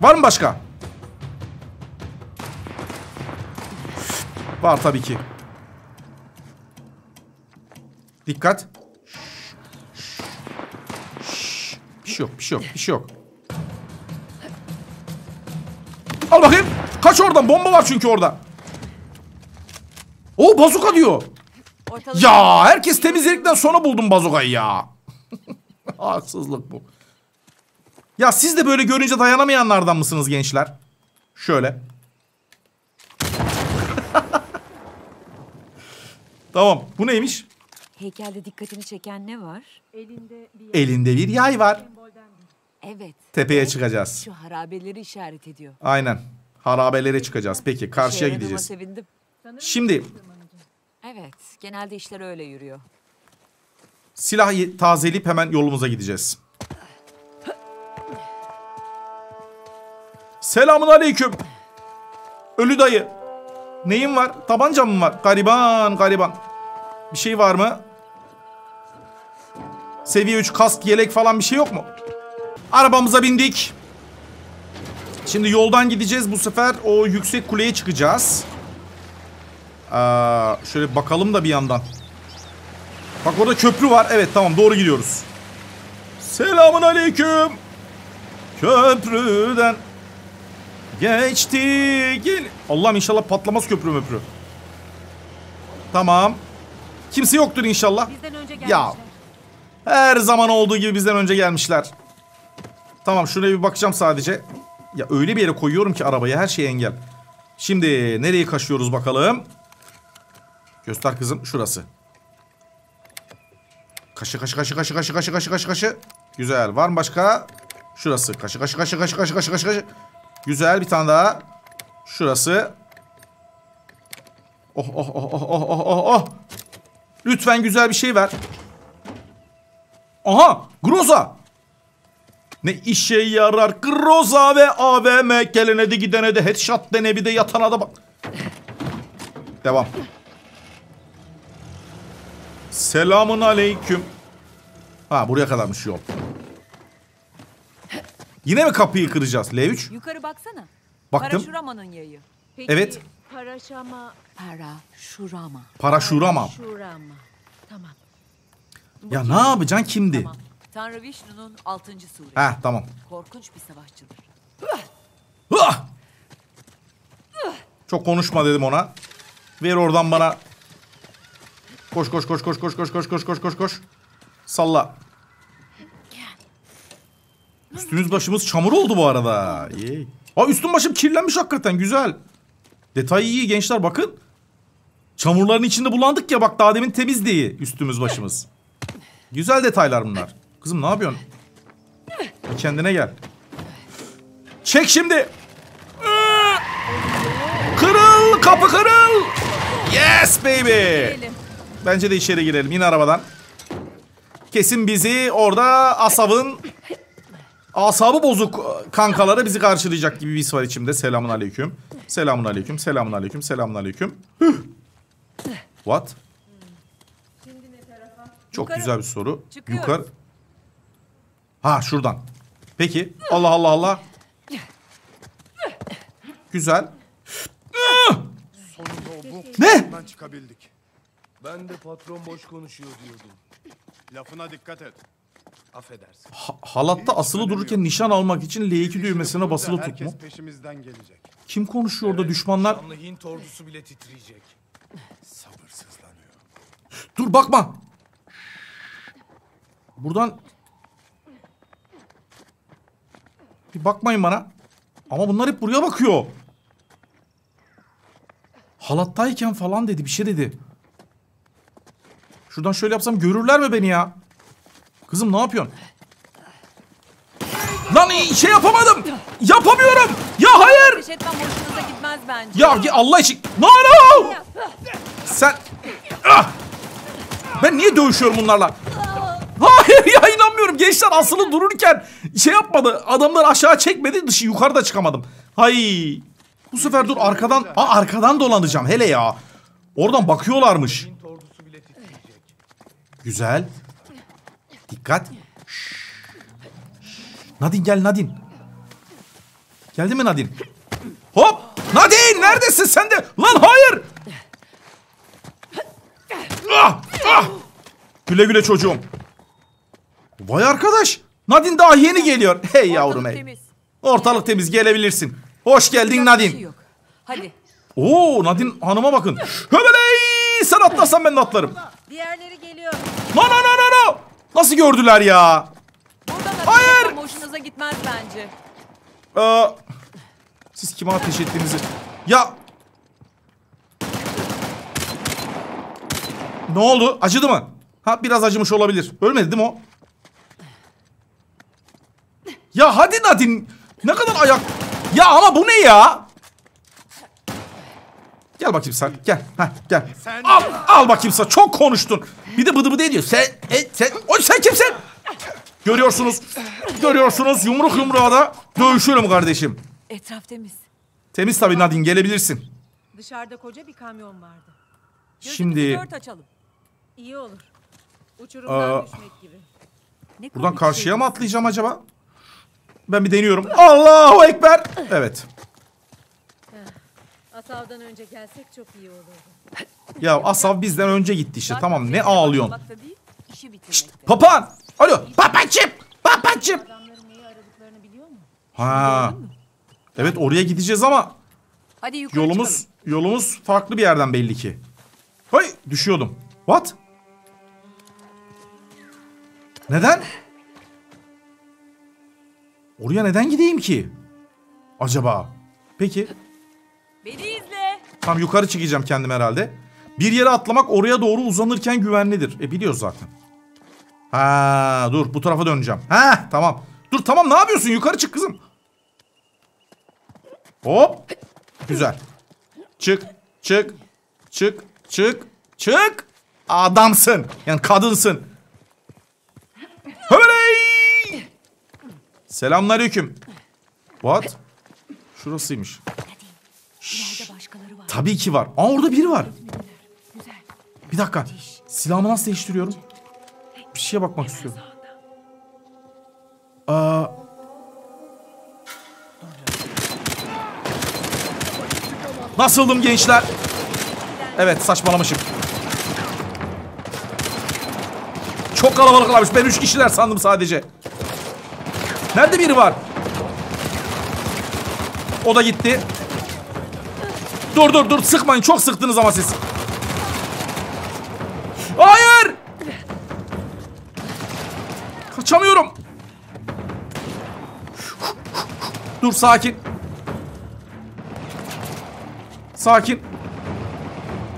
Speaker 1: Var mı başka? Var tabii ki. Dikkat. Şşş. Bir şey yok, bir şey yok, bir şey yok. Al bakayım. Kaç oradan. Bomba var çünkü orada. O bazuka diyor.
Speaker 3: Ortalık
Speaker 1: Ya herkes temizledikten sonra buldum bazukayı ya. Haksızlık bu. Ya siz de böyle görünce dayanamayanlardan mısınız gençler? Şöyle. tamam. Bu neymiş?
Speaker 5: Heykelde dikkatini çeken ne var?
Speaker 2: Elinde bir
Speaker 1: Elinde bir yay var.
Speaker 5: Evet,
Speaker 1: Tepeye çıkacağız.
Speaker 5: şu harabeleri işaret ediyor.
Speaker 1: Aynen. Harabelere çıkacağız. Peki karşıya
Speaker 5: yaradığıma
Speaker 1: gideceğiz.
Speaker 5: sevindim.
Speaker 1: Şimdi
Speaker 5: Evet, genelde işler öyle yürüyor.
Speaker 1: silah ye- tazeleyip hemen yolumuza gideceğiz. Selamun aleyküm. Ölü dayı. Neyin var? Tabancam mı var? Gariban gariban. Bir şey var mı? Seviye 3 kask, yelek falan bir şey yok mu? Arabamıza bindik. Şimdi yoldan gideceğiz. Bu sefer o yüksek kuleye çıkacağız. Aa, şöyle bakalım da bir yandan. Bak orada köprü var. Evet tamam doğru gidiyoruz. Selamun aleyküm. Köprüden geçti gel. Allah'ım inşallah patlamaz köprü möprü. Tamam. Kimse yoktur inşallah. Ya. Her zaman olduğu gibi bizden önce gelmişler. Tamam şuraya bir bakacağım sadece. Ya öyle bir yere koyuyorum ki arabayı her şeye engel. Şimdi nereyi kaşıyoruz bakalım. Göster kızım şurası. Kaşı kaşı kaşı kaşı kaşı kaşı kaşı kaşı kaşı. Güzel. Var mı başka? Şurası. Kaşı kaşı kaşı kaşı kaşı kaşı kaşı kaşı. Güzel bir tane daha. Şurası. Oh oh oh oh oh oh oh oh. Lütfen güzel bir şey ver. Aha! Groza! Ne işe yarar Groza ve AVM gelene de gidene de headshot dene bir de yatana da bak. Devam. Selamun aleyküm. Ha buraya kadarmış yol. Yine mi kapıyı kıracağız? L3?
Speaker 5: Yukarı baksana.
Speaker 1: Baktım.
Speaker 5: Paraşuramanın yayı.
Speaker 2: Peki,
Speaker 1: Evet.
Speaker 2: Paraşama.
Speaker 5: Paraşurama.
Speaker 1: Paraşuramam.
Speaker 2: Şurama. Tamam.
Speaker 1: Ya ne yapacaksın kimdi?
Speaker 5: Tamam. Tanrı Vishnu'nun 6. suresi.
Speaker 1: Heh tamam.
Speaker 5: Korkunç bir savaşçıdır.
Speaker 1: Çok konuşma dedim ona. Ver oradan bana. Koş koş koş koş koş koş koş koş koş koş koş. Salla. Üstümüz başımız çamur oldu bu arada. İyi. Aa üstüm başım kirlenmiş hakikaten güzel. Detay iyi gençler bakın. Çamurların içinde bulandık ya bak daha demin temiz diye üstümüz başımız. Güzel detaylar bunlar. Kızım ne yapıyorsun? Bir kendine gel. Çek şimdi. Kırıl kapı kırıl. Yes baby. Bence de içeri girelim yine arabadan. Kesin bizi orada Asav'ın asabı bozuk kankaları bizi karşılayacak gibi bir his var içimde. Selamun aleyküm. Selamun aleyküm. Selamun aleyküm. Selamun aleyküm. What? Çok
Speaker 5: Yukarı.
Speaker 1: güzel bir soru.
Speaker 5: Çıkıyoruz.
Speaker 1: Yukarı. Ha şuradan. Peki. Allah Allah Allah. Güzel.
Speaker 6: Sonunda o bu
Speaker 1: Ne?
Speaker 6: çıkabildik.
Speaker 4: Ben de patron boş konuşuyor diyordum.
Speaker 6: Lafına dikkat et.
Speaker 4: Affedersin.
Speaker 1: Ha- halatta asılı dururken nişan almak için L2
Speaker 6: İşini
Speaker 1: düğmesine basılı
Speaker 6: herkes
Speaker 1: tutma.
Speaker 6: peşimizden gelecek.
Speaker 1: Kim konuşuyor orada düşmanlar?
Speaker 4: Şanlı Hint ordusu bile titriyecek.
Speaker 6: Sabırsızlanıyor.
Speaker 1: Dur bakma. Buradan bir bakmayın bana. Ama bunlar hep buraya bakıyor. Halattayken falan dedi bir şey dedi. Şuradan şöyle yapsam görürler mi beni ya? Kızım ne yapıyorsun? Lan şey yapamadım. Yapamıyorum. Ya hayır.
Speaker 5: Ateş etmem hoşunuza gitmez bence.
Speaker 1: Ya Allah için. No no. Sen. Ah! Ben niye dövüşüyorum bunlarla? Hayır ya inanmıyorum. Gençler asılı dururken şey yapmadı. Adamları aşağı çekmedi dışı yukarıda çıkamadım. Hay. Bu sefer dur arkadan. Aa arkadan dolanacağım hele ya. Oradan bakıyorlarmış. Güzel. Dikkat. Nadine gel Nadine. Geldi mi Nadine? Hop! Nadine neredesin sen de? Lan hayır! Ah! Ah! Güle güle çocuğum. Vay arkadaş. Nadine daha yeni geliyor. Hey yavrum
Speaker 5: Ortalık
Speaker 1: hey.
Speaker 5: temiz.
Speaker 1: Ortalık temiz gelebilirsin. Hoş geldin
Speaker 5: Yapacak bir şey. Hadi.
Speaker 1: Oo Nadine hanıma bakın. Höbeley! Sen atlarsan ben de atlarım.
Speaker 2: Diğerleri geliyor.
Speaker 1: No no no no no. Nasıl gördüler ya? Hayır!
Speaker 5: hoşunuza gitmez bence.
Speaker 1: Aa, siz kime ateş ettiğinizi... Ya... Ne oldu? Acıdı mı? Ha biraz acımış olabilir. Ölmedi değil mi o? Ya hadi Nadine. Ne kadar ayak... Ya ama bu ne ya? Gel bakayım sen. Gel. Heh, gel. Al, al bakayım sen. Çok konuştun. Bir de bıdı bıdı ediyor. Sen, e, sen, oy sen kimsin? Görüyorsunuz. Görüyorsunuz. Yumruk yumruğa da dövüşüyorum kardeşim.
Speaker 5: Etraf temiz.
Speaker 1: Temiz tabii Nadine gelebilirsin.
Speaker 2: Dışarıda koca bir kamyon vardı.
Speaker 5: Gözümüzü
Speaker 1: Şimdi
Speaker 5: dört açalım.
Speaker 2: İyi olur. Uçurumdan
Speaker 1: Aa.
Speaker 2: düşmek gibi.
Speaker 5: Ne
Speaker 1: buradan
Speaker 5: komik
Speaker 1: karşıya
Speaker 5: şey.
Speaker 1: mı atlayacağım acaba? Ben bir deniyorum. Allahu Ekber. Evet.
Speaker 2: Asavdan önce gelsek çok iyi olurdu.
Speaker 1: Ya Asav bizden önce gitti işte. Tamam ne ağlıyorsun?
Speaker 5: bitirmekte.
Speaker 1: Papağan. Alo. Papaçım. Papaçım.
Speaker 2: Adamların neyi aradıklarını biliyor mu?
Speaker 1: Ha. Evet oraya gideceğiz ama
Speaker 5: Hadi yukarı
Speaker 1: yolumuz
Speaker 5: çıkalım.
Speaker 1: yolumuz farklı bir yerden belli ki. Hay düşüyordum. What? Neden? Oraya neden gideyim ki? Acaba? Peki.
Speaker 3: Beni izle.
Speaker 1: Tam yukarı çıkacağım kendim herhalde. Bir yere atlamak oraya doğru uzanırken güvenlidir. E biliyoruz zaten. Ha dur bu tarafa döneceğim. Ha tamam. Dur tamam ne yapıyorsun? Yukarı çık kızım. Hop. Güzel. Çık, çık, çık, çık, çık. Adamsın. Yani kadınsın. Höbeley! Selamünaleyküm. What? Şurasıymış.
Speaker 5: Var.
Speaker 1: Tabii ki var. Aa orada biri var. Bir dakika. Silahımı nasıl değiştiriyorum? Bir şeye bakmak istiyorum. Aa. Nasıldım gençler? Evet saçmalamışım. Çok kalabalıklarmış. Ben üç kişiler sandım sadece. Nerede biri var? O da gitti. Dur dur dur sıkmayın. Çok sıktınız ama siz. Hayır! Kaçamıyorum. Dur sakin. Sakin.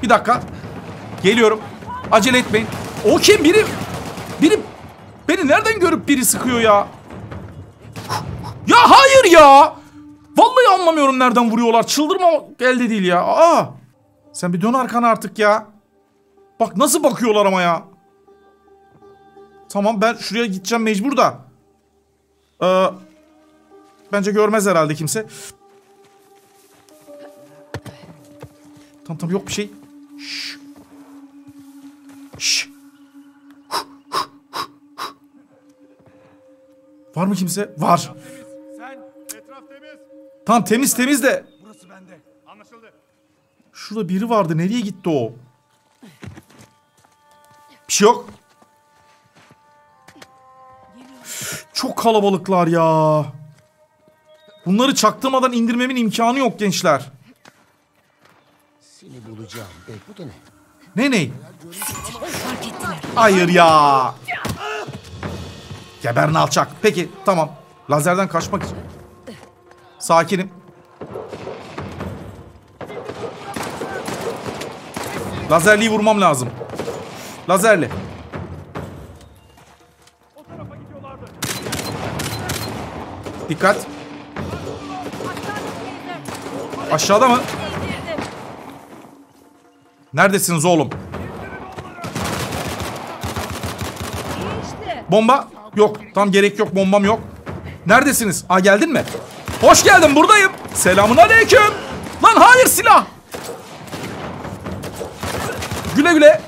Speaker 1: Bir dakika. Geliyorum. Acele etmeyin. O kim? Biri... Biri... Beni nereden görüp biri sıkıyor ya? Ya! Vallahi anlamıyorum nereden vuruyorlar. Çıldırma elde değil ya. Aa! Sen bir dön arkana artık ya. Bak nasıl bakıyorlar ama ya. Tamam ben şuraya gideceğim mecbur da. Ee, bence görmez herhalde kimse. Tamam tamam yok bir şey. Şş. Şş. Var mı kimse? Var.
Speaker 6: Etraf temiz.
Speaker 1: Temiz de.
Speaker 6: Burası bende. Anlaşıldı.
Speaker 1: Şurada biri vardı. Nereye gitti o? Bir şey yok. Çok kalabalıklar ya. Bunları çaktırmadan indirmemin imkanı yok gençler.
Speaker 7: Seni bulacağım. E, bu da ne?
Speaker 1: Ne ne?
Speaker 5: Fark ettiler.
Speaker 1: Hayır ya. Geberin alçak. Peki tamam. Lazerden kaçmak için. Sakinim. Lazerliyi vurmam lazım. Lazerli. Dikkat. Aşağıda mı? Neredesiniz oğlum? Bomba? Yok. Tam gerek yok. Bombam yok. Neredesiniz? Aa geldin mi? Hoş geldin. Buradayım. Selamun aleyküm. Lan hayır silah. Güle güle.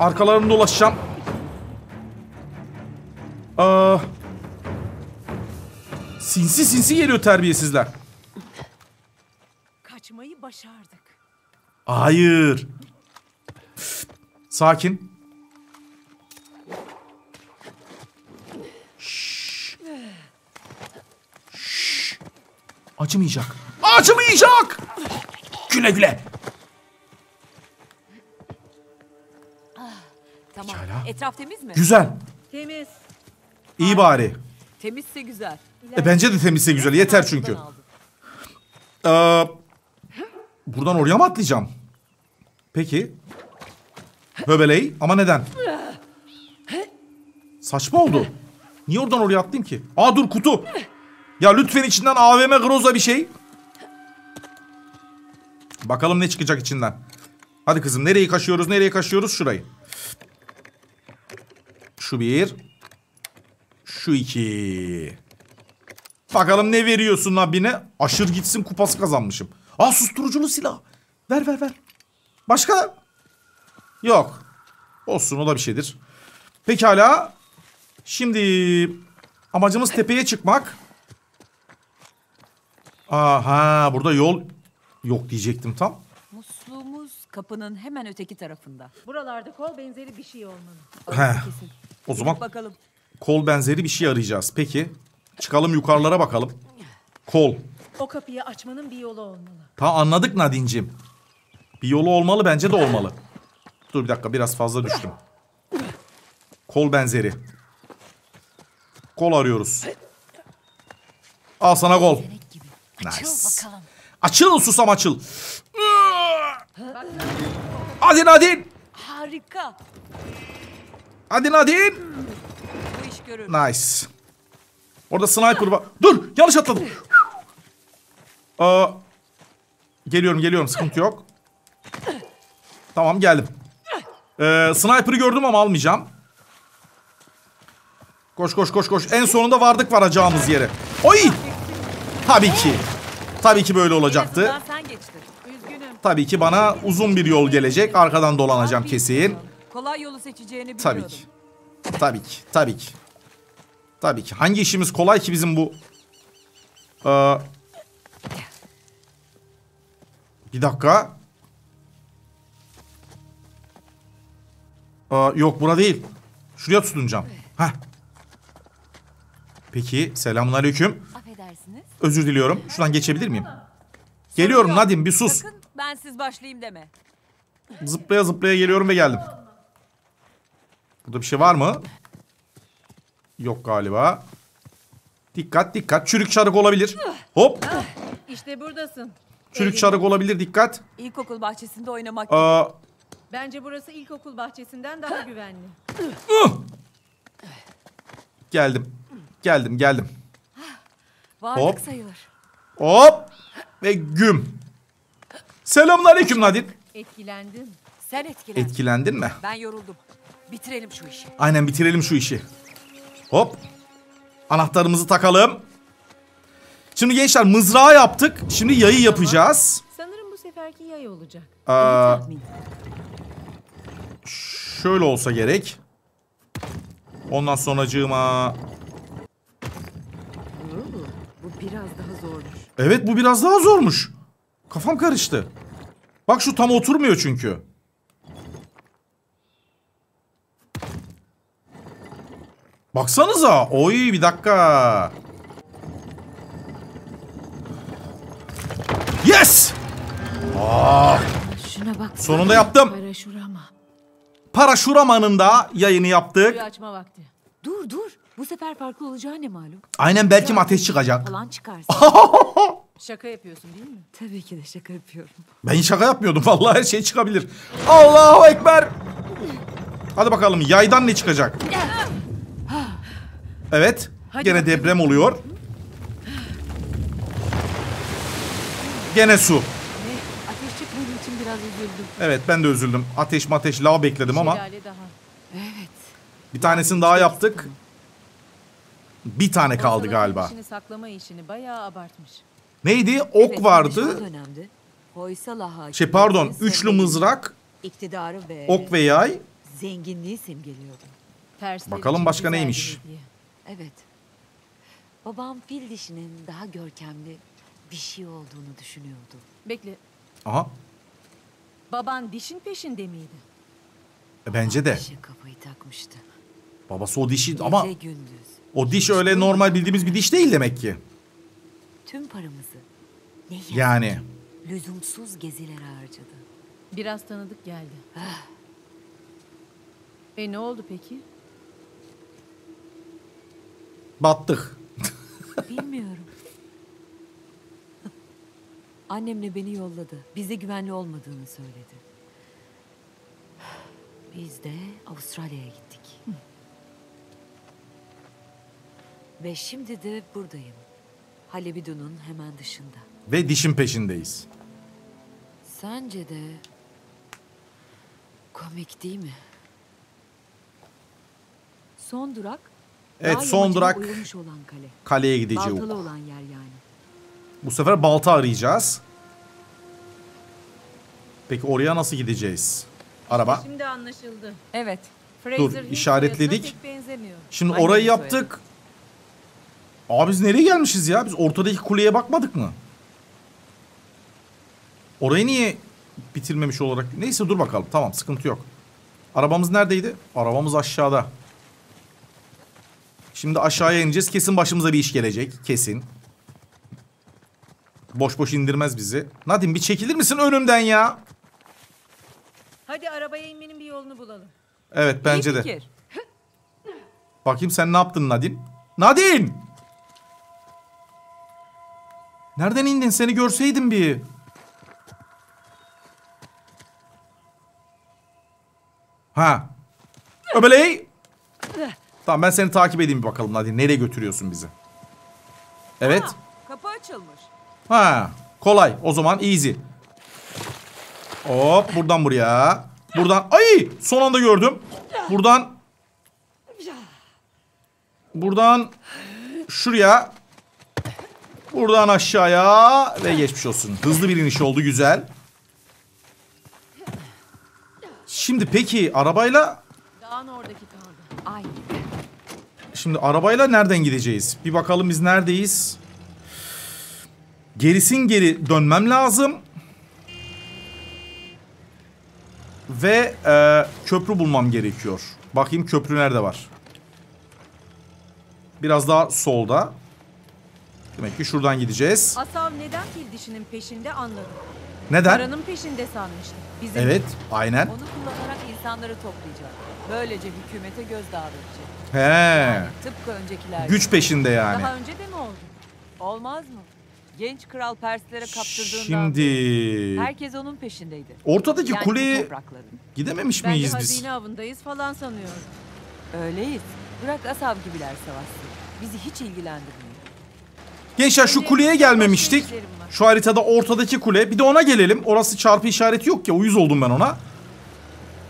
Speaker 1: Arkalarını dolaşacağım. Aa, sinsi sinsi geliyor terbiyesizler.
Speaker 2: Kaçmayı başardık.
Speaker 1: Hayır. Sakin. Acımayacak. Acımayacak. Güle güle.
Speaker 3: Tamam.
Speaker 1: Pekala.
Speaker 3: Etraf temiz mi?
Speaker 1: Güzel.
Speaker 2: Temiz.
Speaker 1: İyi bari.
Speaker 3: Temizse güzel.
Speaker 1: E, bence de temizse güzel. Yeter çünkü. Ee, buradan oraya mı atlayacağım? Peki. Höbeley ama neden? Saçma oldu. Niye oradan oraya atlayayım ki? Aa dur kutu. Ya lütfen içinden AVM Groza bir şey. Bakalım ne çıkacak içinden. Hadi kızım nereyi kaşıyoruz nereye kaşıyoruz şurayı. Şu bir. Şu iki. Bakalım ne veriyorsun abine? Aşır gitsin kupası kazanmışım. Aa susturuculu silah. Ver ver ver. Başka? Yok. Olsun o da bir şeydir. Pekala. Şimdi amacımız tepeye çıkmak. Aha burada yol yok diyecektim tam.
Speaker 5: Musluğumuz kapının hemen öteki tarafında.
Speaker 2: Buralarda kol benzeri bir şey olmalı.
Speaker 1: Heh.
Speaker 5: Kesin.
Speaker 1: O zaman
Speaker 5: Gidip bakalım.
Speaker 1: kol benzeri bir şey arayacağız. Peki. Çıkalım yukarılara bakalım. Kol.
Speaker 2: O kapıyı açmanın bir yolu olmalı.
Speaker 1: Ta anladık Nadincim. Bir yolu olmalı bence de olmalı. Dur bir dakika biraz fazla düştüm. Kol benzeri. Kol arıyoruz. Al sana gol.
Speaker 3: Gibi. Açıl
Speaker 1: Nice.
Speaker 3: bakalım.
Speaker 1: Açıl susam açıl. Hadi Nadine.
Speaker 3: Harika.
Speaker 1: Hadi Nadine.
Speaker 3: Bu iş görür.
Speaker 1: Nice. Orada sniper var. Dur yanlış atladım. Aa, geliyorum geliyorum sıkıntı yok. Tamam geldim. Ee, sniper'ı gördüm ama almayacağım. Koş koş koş koş. En sonunda vardık varacağımız yere. Oy! Tabii ki. Tabii ki böyle olacaktı. Tabii ki bana uzun bir yol gelecek. Arkadan dolanacağım kesin.
Speaker 3: Kolay yolu seçeceğini biliyordum.
Speaker 1: Tabii ki. Tabii ki. Tabii ki. Tabii ki. Hangi işimiz kolay ki bizim bu? Ee, bir dakika. Aa, yok bura değil. Şuraya tutunacağım. Heh. Peki. Selamünaleyküm.
Speaker 3: Affedersiniz.
Speaker 1: Özür diliyorum. Şuradan geçebilir miyim? Geliyorum Nadim bir sus.
Speaker 3: Sakın ben siz başlayayım deme.
Speaker 1: Zıplaya zıplaya geliyorum ve geldim. Burada bir şey var mı? Yok galiba. Dikkat dikkat. Çürük çarık olabilir. Hop.
Speaker 2: İşte buradasın.
Speaker 1: Çürük çarık olabilir dikkat.
Speaker 3: İlkokul bahçesinde oynamak
Speaker 1: Aa,
Speaker 2: Bence burası ilkokul bahçesinden daha güvenli.
Speaker 1: geldim. Geldim geldim.
Speaker 3: Varlık
Speaker 1: hop.
Speaker 3: sayılır.
Speaker 1: Hop. Ve güm. Selamünaleyküm Nadir.
Speaker 2: Etkilendin.
Speaker 3: Sen etkilen.
Speaker 1: Etkilendin mi?
Speaker 3: ben yoruldum. Bitirelim şu işi.
Speaker 1: Aynen bitirelim şu işi. Hop. Anahtarımızı takalım. Şimdi gençler mızrağı yaptık. Şimdi yayı yapacağız.
Speaker 2: Sanırım bu seferki yay olacak.
Speaker 3: Tahmin.
Speaker 1: şöyle olsa gerek. Ondan sonracığıma...
Speaker 3: Biraz daha zormuş.
Speaker 1: Evet bu biraz daha zormuş. Kafam karıştı. Bak şu tam oturmuyor çünkü. Baksanıza. Oy bir dakika. Yes!
Speaker 2: Şuna bak.
Speaker 1: Sonunda yaptım.
Speaker 2: Paraşurama.
Speaker 1: Paraşuramanın da yayını yaptık.
Speaker 2: Suyu açma vakti.
Speaker 3: Dur dur. Bu sefer farklı olacağı ne malum?
Speaker 1: Aynen belki ateş çıkacak.
Speaker 3: Falan çıkarsın.
Speaker 2: Şaka yapıyorsun değil mi?
Speaker 3: Tabii ki de şaka yapıyorum.
Speaker 1: Ben şaka yapmıyordum. Vallahi her şey çıkabilir. Allahu Ekber. Hadi bakalım yaydan ne çıkacak? Evet. Gene deprem oluyor. Gene su.
Speaker 3: Ateş çıkmadığı için biraz üzüldüm.
Speaker 1: Evet ben de üzüldüm. Ateş mateş lav bekledim ama
Speaker 2: daha.
Speaker 3: Evet.
Speaker 1: bir tanesini daha yaptık. Bir tane kaldı
Speaker 2: Ortalık
Speaker 1: galiba.
Speaker 2: işini saklama işini bayağı abartmış.
Speaker 1: Neydi? Ok vardı.
Speaker 3: dönemde Hoysala hakimiyeti,
Speaker 1: Şey pardon, üçlü mızrak,
Speaker 3: iktidarı ve
Speaker 1: ok ve yay.
Speaker 3: zenginliği simgeliyordu.
Speaker 2: Tersleri
Speaker 1: Bakalım başka
Speaker 2: güzel bir
Speaker 1: neymiş?
Speaker 2: hediye.
Speaker 3: Evet. Babam fil dişinin daha görkemli bir şey olduğunu düşünüyordu.
Speaker 2: Bekle.
Speaker 1: Aha.
Speaker 2: Baban dişin peşinde miydi?
Speaker 1: e, Bence de.
Speaker 3: Dişe kafayı takmıştı.
Speaker 1: Babası o dişi ama
Speaker 3: Gece gündüz.
Speaker 1: O diş öyle normal bildiğimiz bir diş değil demek ki.
Speaker 3: Tüm paramızı ne
Speaker 1: Yani.
Speaker 3: lüzumsuz gezilere harcadı.
Speaker 2: Biraz tanıdık geldi. e ne oldu peki?
Speaker 1: Battık.
Speaker 3: Bilmiyorum. Annemle beni yolladı. Bize güvenli olmadığını söyledi. Biz de Avustralya'ya gittik. Ve şimdi de buradayım. Halebidu'nun hemen dışında.
Speaker 1: Ve dişin peşindeyiz.
Speaker 3: Sence de komik değil mi? Son durak
Speaker 1: Evet son durak
Speaker 3: olan kale.
Speaker 1: kaleye gideceğiz.
Speaker 3: Baltalı olan yer yani.
Speaker 1: Bu sefer balta arayacağız. Peki oraya nasıl gideceğiz? Araba.
Speaker 2: Şimdi anlaşıldı.
Speaker 3: Evet.
Speaker 2: Fraser
Speaker 1: Dur,
Speaker 2: Hill
Speaker 1: işaretledik.
Speaker 2: soyadına pek benzemiyor.
Speaker 1: Şimdi
Speaker 3: Aynen
Speaker 1: orayı yaptık. Abi biz nereye gelmişiz ya? Biz ortadaki kuleye bakmadık mı? Orayı niye bitirmemiş olarak? Neyse dur bakalım. Tamam sıkıntı yok. Arabamız neredeydi? Arabamız aşağıda. Şimdi aşağıya ineceğiz. Kesin başımıza bir iş gelecek. Kesin. Boş boş indirmez bizi. Nadim bir çekilir misin önümden ya?
Speaker 2: Hadi arabaya inmenin bir yolunu bulalım.
Speaker 1: Evet bence
Speaker 3: İyi
Speaker 1: de.
Speaker 3: fikir.
Speaker 1: Bakayım sen ne yaptın Nadim? Nadine! Nereden indin? Seni görseydim bir. Ha. Öbeley. Tamam ben seni takip edeyim bir bakalım Nadine. Nereye götürüyorsun bizi? Evet.
Speaker 3: Ha, kapı açılmış.
Speaker 1: Ha, kolay. O zaman easy. Hop buradan buraya. Buradan ay son anda gördüm. Buradan Buradan şuraya. Buradan aşağıya ve geçmiş olsun. Hızlı bir iniş oldu güzel. Şimdi peki arabayla Şimdi arabayla nereden gideceğiz? Bir bakalım biz neredeyiz? Gerisin geri dönmem lazım. Ve e, köprü bulmam gerekiyor. Bakayım köprü nerede var? Biraz daha solda. Demek ki şuradan gideceğiz.
Speaker 2: Asav neden fil dişinin peşinde anladım.
Speaker 1: Neden?
Speaker 2: Paranın peşinde sanmıştım. Bizim
Speaker 1: Evet, aynen.
Speaker 3: Onu kullanarak insanları toplayacak. Böylece hükümete gözdağı verecek.
Speaker 1: He.
Speaker 3: Tıpkı öncekiler. gibi.
Speaker 1: Güç peşinde yani.
Speaker 2: Daha önce de mi oldu?
Speaker 3: Olmaz mı? Genç kral Perslere kaptırdığından
Speaker 1: Şimdi
Speaker 3: herkes onun peşindeydi.
Speaker 1: ortadaki
Speaker 3: Yani
Speaker 1: kuleye gidememiş
Speaker 2: Ben de
Speaker 1: miyiz biz?
Speaker 2: hazine avındayız falan sanıyorum.
Speaker 3: Öyleyiz. Bırak asav gibiler savaşsın. Bizi hiç ilgilendirmiyor.
Speaker 1: Gençler şu kuleye gelmemiştik. Şu haritada ortadaki kule. Bir de ona gelelim. Orası çarpı işareti yok ya. Uyuz oldum ben ona.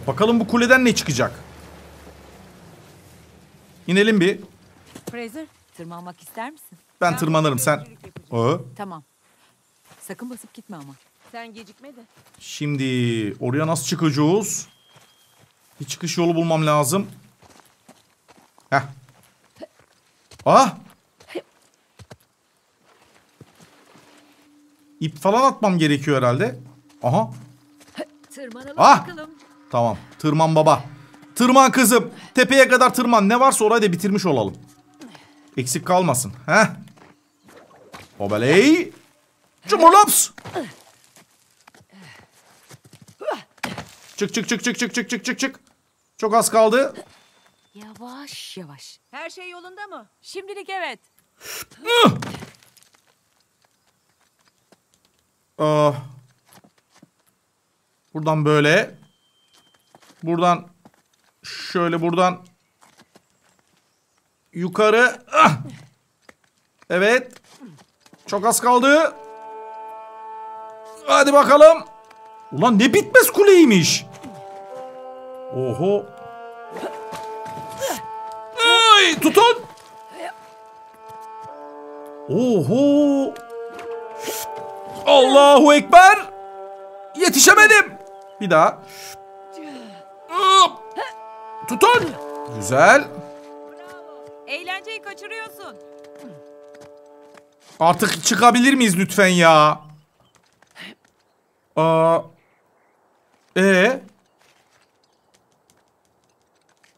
Speaker 1: Bakalım bu kuleden ne çıkacak. İnelim bir.
Speaker 2: Fraser,
Speaker 3: Tırmanmak ister misin?
Speaker 1: Ben tırmanırım sen. Oo.
Speaker 3: Tamam. Sakın basıp gitme ama.
Speaker 2: Sen gecikme de.
Speaker 1: Şimdi oraya nasıl çıkacağız? Bir çıkış yolu bulmam lazım. Heh. Ah! İp falan atmam gerekiyor herhalde. Aha.
Speaker 5: tırmanalım
Speaker 1: Ah!
Speaker 5: bakalım.
Speaker 1: Tamam. Tırman baba. Tırman kızım. Tepeye kadar tırman. Ne varsa orayı da bitirmiş olalım. Eksik kalmasın. Heh. Obeley. Cumhurlaps. Çık çık çık çık çık çık çık çık çık. Çok az kaldı.
Speaker 5: Yavaş yavaş.
Speaker 2: Her şey yolunda mı?
Speaker 3: Şimdilik evet.
Speaker 1: Ah. Buradan böyle. Buradan şöyle buradan yukarı. Ah. Evet. Çok az kaldı. Hadi bakalım. Ulan ne bitmez kuleymiş. Oho. Ay, tutun. Oho. Allahu Ekber. Yetişemedim. Bir daha. Tutun. Güzel.
Speaker 3: Eğlenceyi kaçırıyorsun.
Speaker 1: Artık çıkabilir miyiz lütfen ya? Aa. Ee?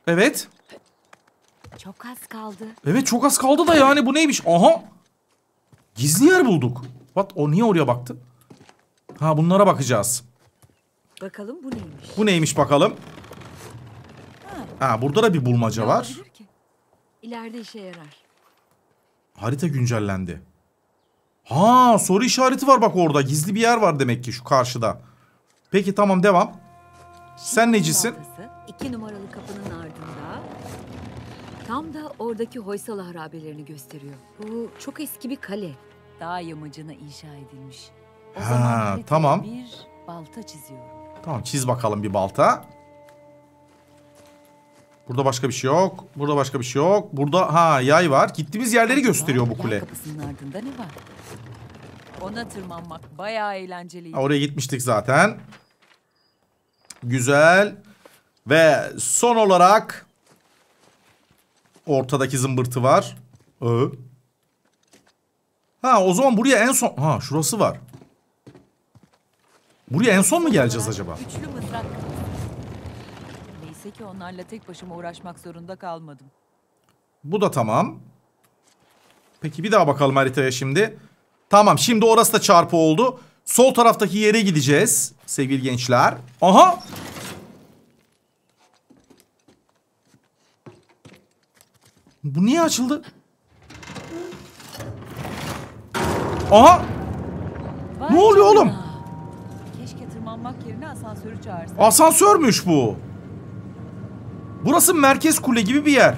Speaker 1: Evet.
Speaker 5: Çok az kaldı.
Speaker 1: Evet çok az kaldı da yani bu neymiş? Aha. Gizli yer bulduk. What? O niye oraya baktı? Ha bunlara bakacağız.
Speaker 5: Bakalım bu neymiş?
Speaker 1: Bu neymiş bakalım? Ha burada da bir bulmaca var.
Speaker 5: İleride işe yarar.
Speaker 1: Harita güncellendi. Ha soru işareti var bak orada. Gizli bir yer var demek ki şu karşıda. Peki tamam devam. Sen necisin?
Speaker 5: İki numaralı kapının ardında. Tam da oradaki Hoysala harabelerini gösteriyor. Bu çok eski bir kale.
Speaker 3: Dağ yamacına inşa edilmiş. O
Speaker 1: Ha,
Speaker 3: zaman
Speaker 1: tamam.
Speaker 3: bir balta çiziyorum.
Speaker 1: Tamam çiz bakalım bir balta. Burada başka bir şey yok. Burada başka bir şey yok. Burada ha yay var. Gittiğimiz yerleri gösteriyor bu kule.
Speaker 3: kapısının ardında ne var? Ona tırmanmak bayağı eğlenceliydi.
Speaker 1: Ha, Oraya gitmiştik zaten. Güzel. Ve son olarak ortadaki zımbırtı var. Ee? Ha o zaman buraya en son... Ha şurası var. Buraya en son mu geleceğiz acaba?
Speaker 3: Üçlü mızrak. Neyse ki onlarla tek başıma uğraşmak zorunda kalmadım.
Speaker 1: Bu da tamam. Peki bir daha bakalım haritaya şimdi. Tamam şimdi orası da çarpı oldu. Sol taraftaki yere gideceğiz sevgili gençler. Aha! Bu niye açıldı? Aha
Speaker 3: Vay
Speaker 1: Ne oluyor oğlum?
Speaker 3: Keşke tırmanmak yerine asansörü çağırsan.
Speaker 1: asansörmüş bu. Burası merkez kule gibi bir yer.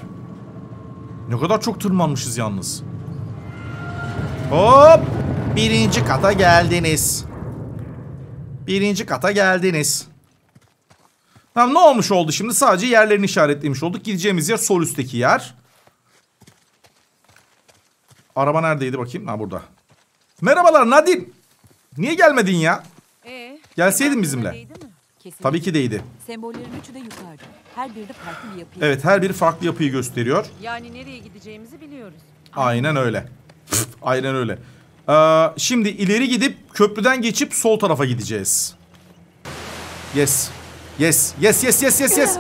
Speaker 1: Ne kadar çok tırmanmışız yalnız. Hop! Birinci kata geldiniz. Birinci kata geldiniz. Tamam ne olmuş oldu şimdi? Sadece yerlerini işaretlemiş olduk. Gideceğimiz yer sol üstteki yer. Araba neredeydi bakayım? Ha burada. Merhabalar Nadin. Niye gelmedin ya?
Speaker 2: Ee,
Speaker 1: Gelseydin bizimle.
Speaker 3: Kesinlikle.
Speaker 1: Tabii ki değdi.
Speaker 3: Sembollerin üçü de yukarıda. Her biri de farklı bir yapıyı.
Speaker 1: Evet her biri farklı yapıyı gösteriyor.
Speaker 2: Yani nereye gideceğimizi biliyoruz.
Speaker 1: Aynen öyle. Aynen öyle. Ee, şimdi ileri gidip köprüden geçip sol tarafa gideceğiz. Yes. Yes. Yes yes yes yes yes.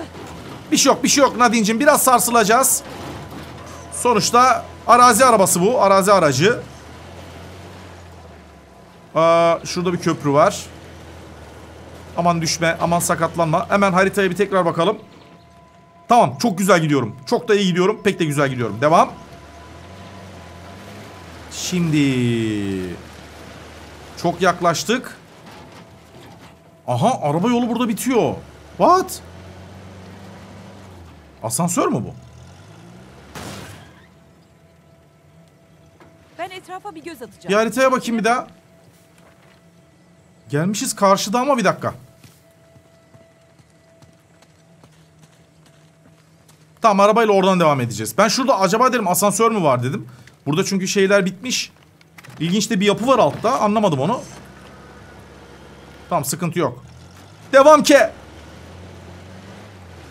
Speaker 1: Bir şey yok bir şey yok Nadine'cim biraz sarsılacağız. Sonuçta arazi arabası bu. Arazi aracı. Aa, şurada bir köprü var. Aman düşme aman sakatlanma. Hemen haritaya bir tekrar bakalım. Tamam çok güzel gidiyorum. Çok da iyi gidiyorum. Pek de güzel gidiyorum. Devam. Şimdi çok yaklaştık. Aha araba yolu burada bitiyor. What? Asansör mü bu?
Speaker 3: Ben etrafa bir göz atacağım.
Speaker 1: Bir haritaya bakayım bir daha. Gelmişiz karşıda ama bir dakika. Tamam arabayla oradan devam edeceğiz. Ben şurada acaba dedim asansör mü var dedim. Burada çünkü şeyler bitmiş. İlginç de bir yapı var altta. Anlamadım onu. Tamam sıkıntı yok. Devam ke.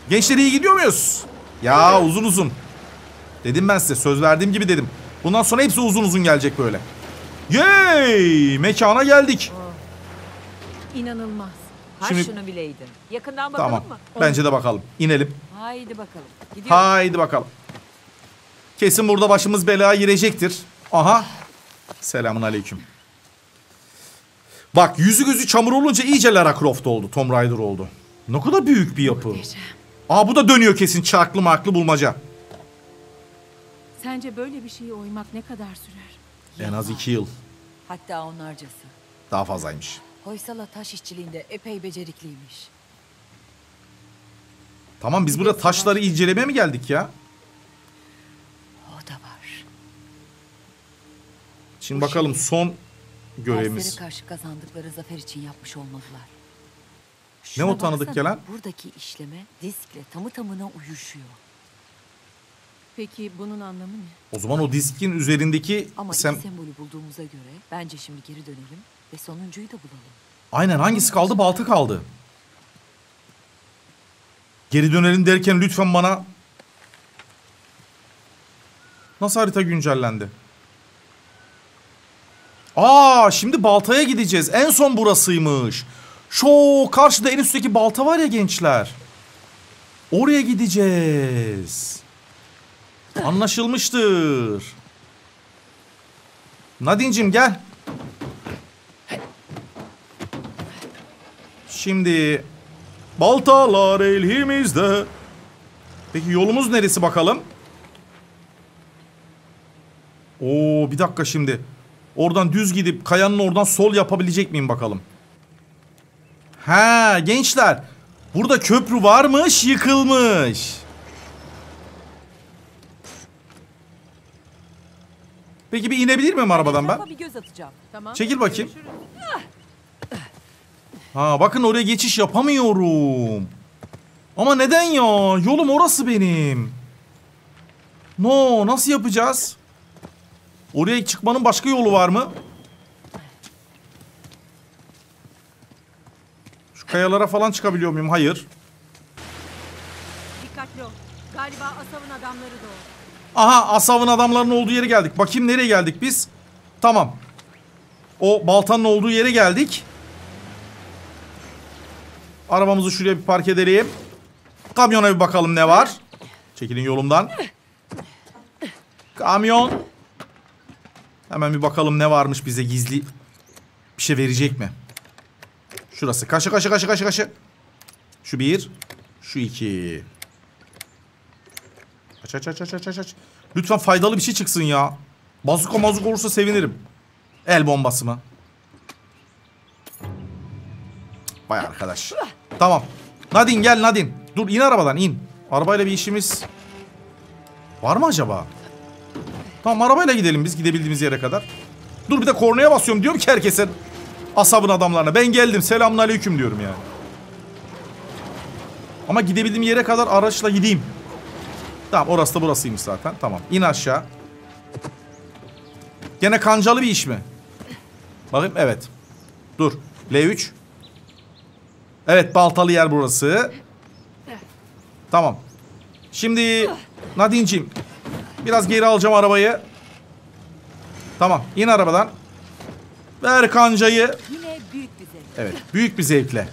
Speaker 1: Gençler iyi gidiyor muyuz? Ya uzun uzun. Dedim ben size söz verdiğim gibi dedim. Bundan sonra hepsi uzun uzun gelecek böyle. Yey! Mekana geldik.
Speaker 2: İnanılmaz.
Speaker 3: Ha
Speaker 1: Şimdi-
Speaker 3: şunu bileydin. Yakından bakalım
Speaker 1: Tamam.
Speaker 3: mı?
Speaker 1: Bence de bakalım. İnelim.
Speaker 3: Haydi bakalım. Gidiyoruz.
Speaker 1: Haydi bakalım. Kesin burada başımız belaya girecektir. Aha. Selamun aleyküm. Bak yüzü gözü çamur olunca iyice Lara Croft oldu. Tomb Raider oldu. Ne kadar büyük bir yapı. Aa bu da dönüyor kesin çarklı marklı bulmaca.
Speaker 2: Sence böyle bir şeye uymak ne kadar sürer?
Speaker 1: En az iki yıl.
Speaker 3: Hatta onlarcası.
Speaker 1: Daha fazlaymış.
Speaker 3: Hoysala taş işçiliğinde epey becerikliymiş.
Speaker 1: Tamam biz burada taşları incelemeye mi geldik ya?
Speaker 3: O da var.
Speaker 1: Şimdi
Speaker 3: Bu
Speaker 1: bakalım
Speaker 3: şey-
Speaker 1: son görevimiz.
Speaker 3: karşı kazandıkları zafer için yapmış olmalılar.
Speaker 1: Ne o tanıdık gelen?
Speaker 3: Buradaki işleme diskle tamı tamına uyuşuyor.
Speaker 2: Peki bunun anlamı ne?
Speaker 1: O zaman o diskin üzerindeki
Speaker 3: Ama
Speaker 1: sem...
Speaker 3: sembolü bulduğumuza göre bence şimdi geri dönelim ve sonuncuyu da bulalım.
Speaker 1: Aynen hangisi kaldı? Balta kaldı. Geri dönelim derken lütfen bana... Nasıl harita güncellendi? Aa şimdi baltaya gideceğiz. En son burasıymış. Şu karşıda en üstteki balta var ya gençler. Oraya gideceğiz. Anlaşılmıştır. Nadincim gel. Şimdi baltalar elimizde. Peki yolumuz neresi bakalım? Oo bir dakika şimdi. Oradan düz gidip kayanın oradan sol yapabilecek miyim bakalım? Ha gençler. Burada köprü varmış yıkılmış. Peki bir inebilir miyim arabadan ben?
Speaker 3: Bir göz atacağım.
Speaker 2: Tamam.
Speaker 1: Çekil bakayım.
Speaker 2: görüşürüz.
Speaker 1: Ha bakın oraya geçiş yapamıyorum. Ama neden ya? Yolum orası benim. No nasıl yapacağız? Oraya çıkmanın başka yolu var mı? Şu kayalara falan çıkabiliyor muyum? Hayır.
Speaker 2: Dikkatli ol. Galiba Asav'ın adamları da o.
Speaker 1: Aha Asav'ın adamlarının olduğu yere geldik. Bakayım nereye geldik biz? Tamam. O baltanın olduğu yere geldik. Arabamızı şuraya bir park edelim. Kamyona bir bakalım ne var. Çekilin yolumdan. Kamyon. Hemen bir bakalım ne varmış bize gizli. Bir şey verecek mi? Şurası. Kaşı kaşı kaşı kaşı kaşı. Şu bir. Şu iki. Aç aç aç aç aç aç. Lütfen faydalı bir şey çıksın ya. Bazuka mazuk olursa sevinirim. El bombası mı? Vay arkadaş. Tamam. Nadine gel Nadine. Dur in arabadan in. Arabayla bir işimiz var mı acaba? Tamam arabayla gidelim biz gidebildiğimiz yere kadar. Dur bir de kornaya basıyorum diyorum ki herkese asabın adamlarına. Ben geldim selamünaleyküm diyorum yani. Ama gidebildiğim yere kadar araçla gideyim. Tamam orası da burasıymış zaten. Tamam in aşağı. Gene kancalı bir iş mi? Bakayım evet. Dur. L3. Evet baltalı yer burası. Tamam. Şimdi Nadine'cim biraz geri alacağım arabayı. Tamam in arabadan. Ver kancayı.
Speaker 5: Yine büyük bir zevk.
Speaker 1: Evet büyük bir zevkle.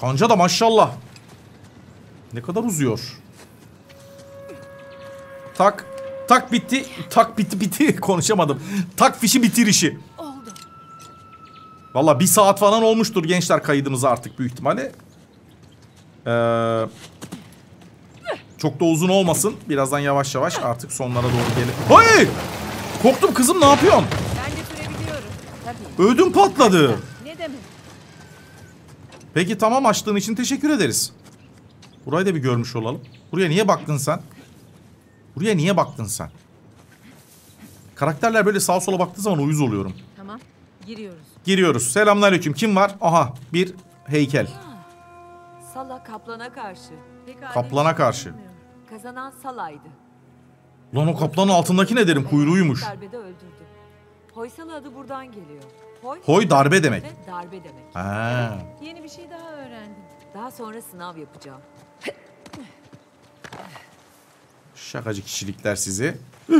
Speaker 1: Kanca da maşallah. Ne kadar uzuyor. Tak. Tak bitti. Tak bitti bitti. Konuşamadım. Tak fişi bitir işi. Valla bir saat falan olmuştur gençler kaydımız artık büyük ihtimalle. Ee, çok da uzun olmasın. Birazdan yavaş yavaş artık sonlara doğru gelir. Hay! Korktum kızım ne yapıyorsun?
Speaker 2: Ben de sürebiliyorum. Tabii.
Speaker 1: Ödüm patladı.
Speaker 2: Ne demek?
Speaker 1: Peki tamam açtığın için teşekkür ederiz. Burayı da bir görmüş olalım. Buraya niye baktın sen? Buraya niye baktın sen? Karakterler böyle sağa sola baktığı zaman uyuz oluyorum.
Speaker 2: Tamam. Giriyoruz.
Speaker 1: Giriyoruz. Selamünaleyküm. Kim var? Aha bir heykel.
Speaker 5: Sala kaplana karşı.
Speaker 1: Kaplana karşı.
Speaker 5: Kazanan Sala'ydı.
Speaker 1: Lan o kaplanın altındaki ne derim? Kuyruğuymuş.
Speaker 5: Darbede öldürdü. Hoysal adı buradan geliyor. Hoy,
Speaker 1: Hoy darbe demek.
Speaker 5: ve darbe demek.
Speaker 1: Ha.
Speaker 2: Yeni bir şey daha öğrendim.
Speaker 5: Daha sonra sınav yapacağım.
Speaker 1: Şakacı kişilikler sizi.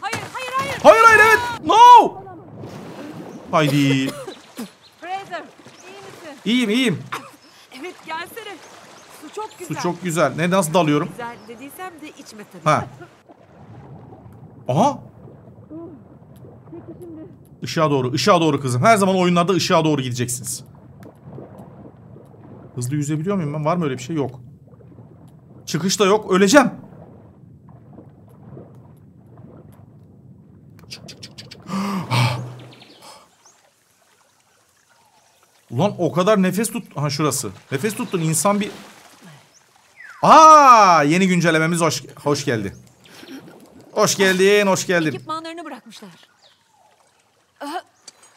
Speaker 5: Hayır, hayır, hayır.
Speaker 1: Hayır hayır evet. No. Haydi.
Speaker 2: Fraser, iyi misin?
Speaker 1: İyiyim iyiyim.
Speaker 5: Evet, gelsene. Su çok güzel.
Speaker 1: Su çok güzel. Ne nasıl dalıyorum?
Speaker 5: güzel dediysem de içme tabii.
Speaker 1: Ha. Aha. Işığa doğru, ışığa doğru kızım. Her zaman oyunlarda ışığa doğru gideceksiniz. Hızlı yüzebiliyor muyum ben? Var mı öyle bir şey? Yok. Çıkış da yok. Öleceğim. Çık, çık, çık, çık, çık. Ulan o kadar nefes tut... Ha şurası. Nefes tuttun insan bir... Aa, yeni güncellememiz hoş hoş geldi. Hoş geldin, hoş geldin.
Speaker 5: Ekipmanlarını bırakmışlar.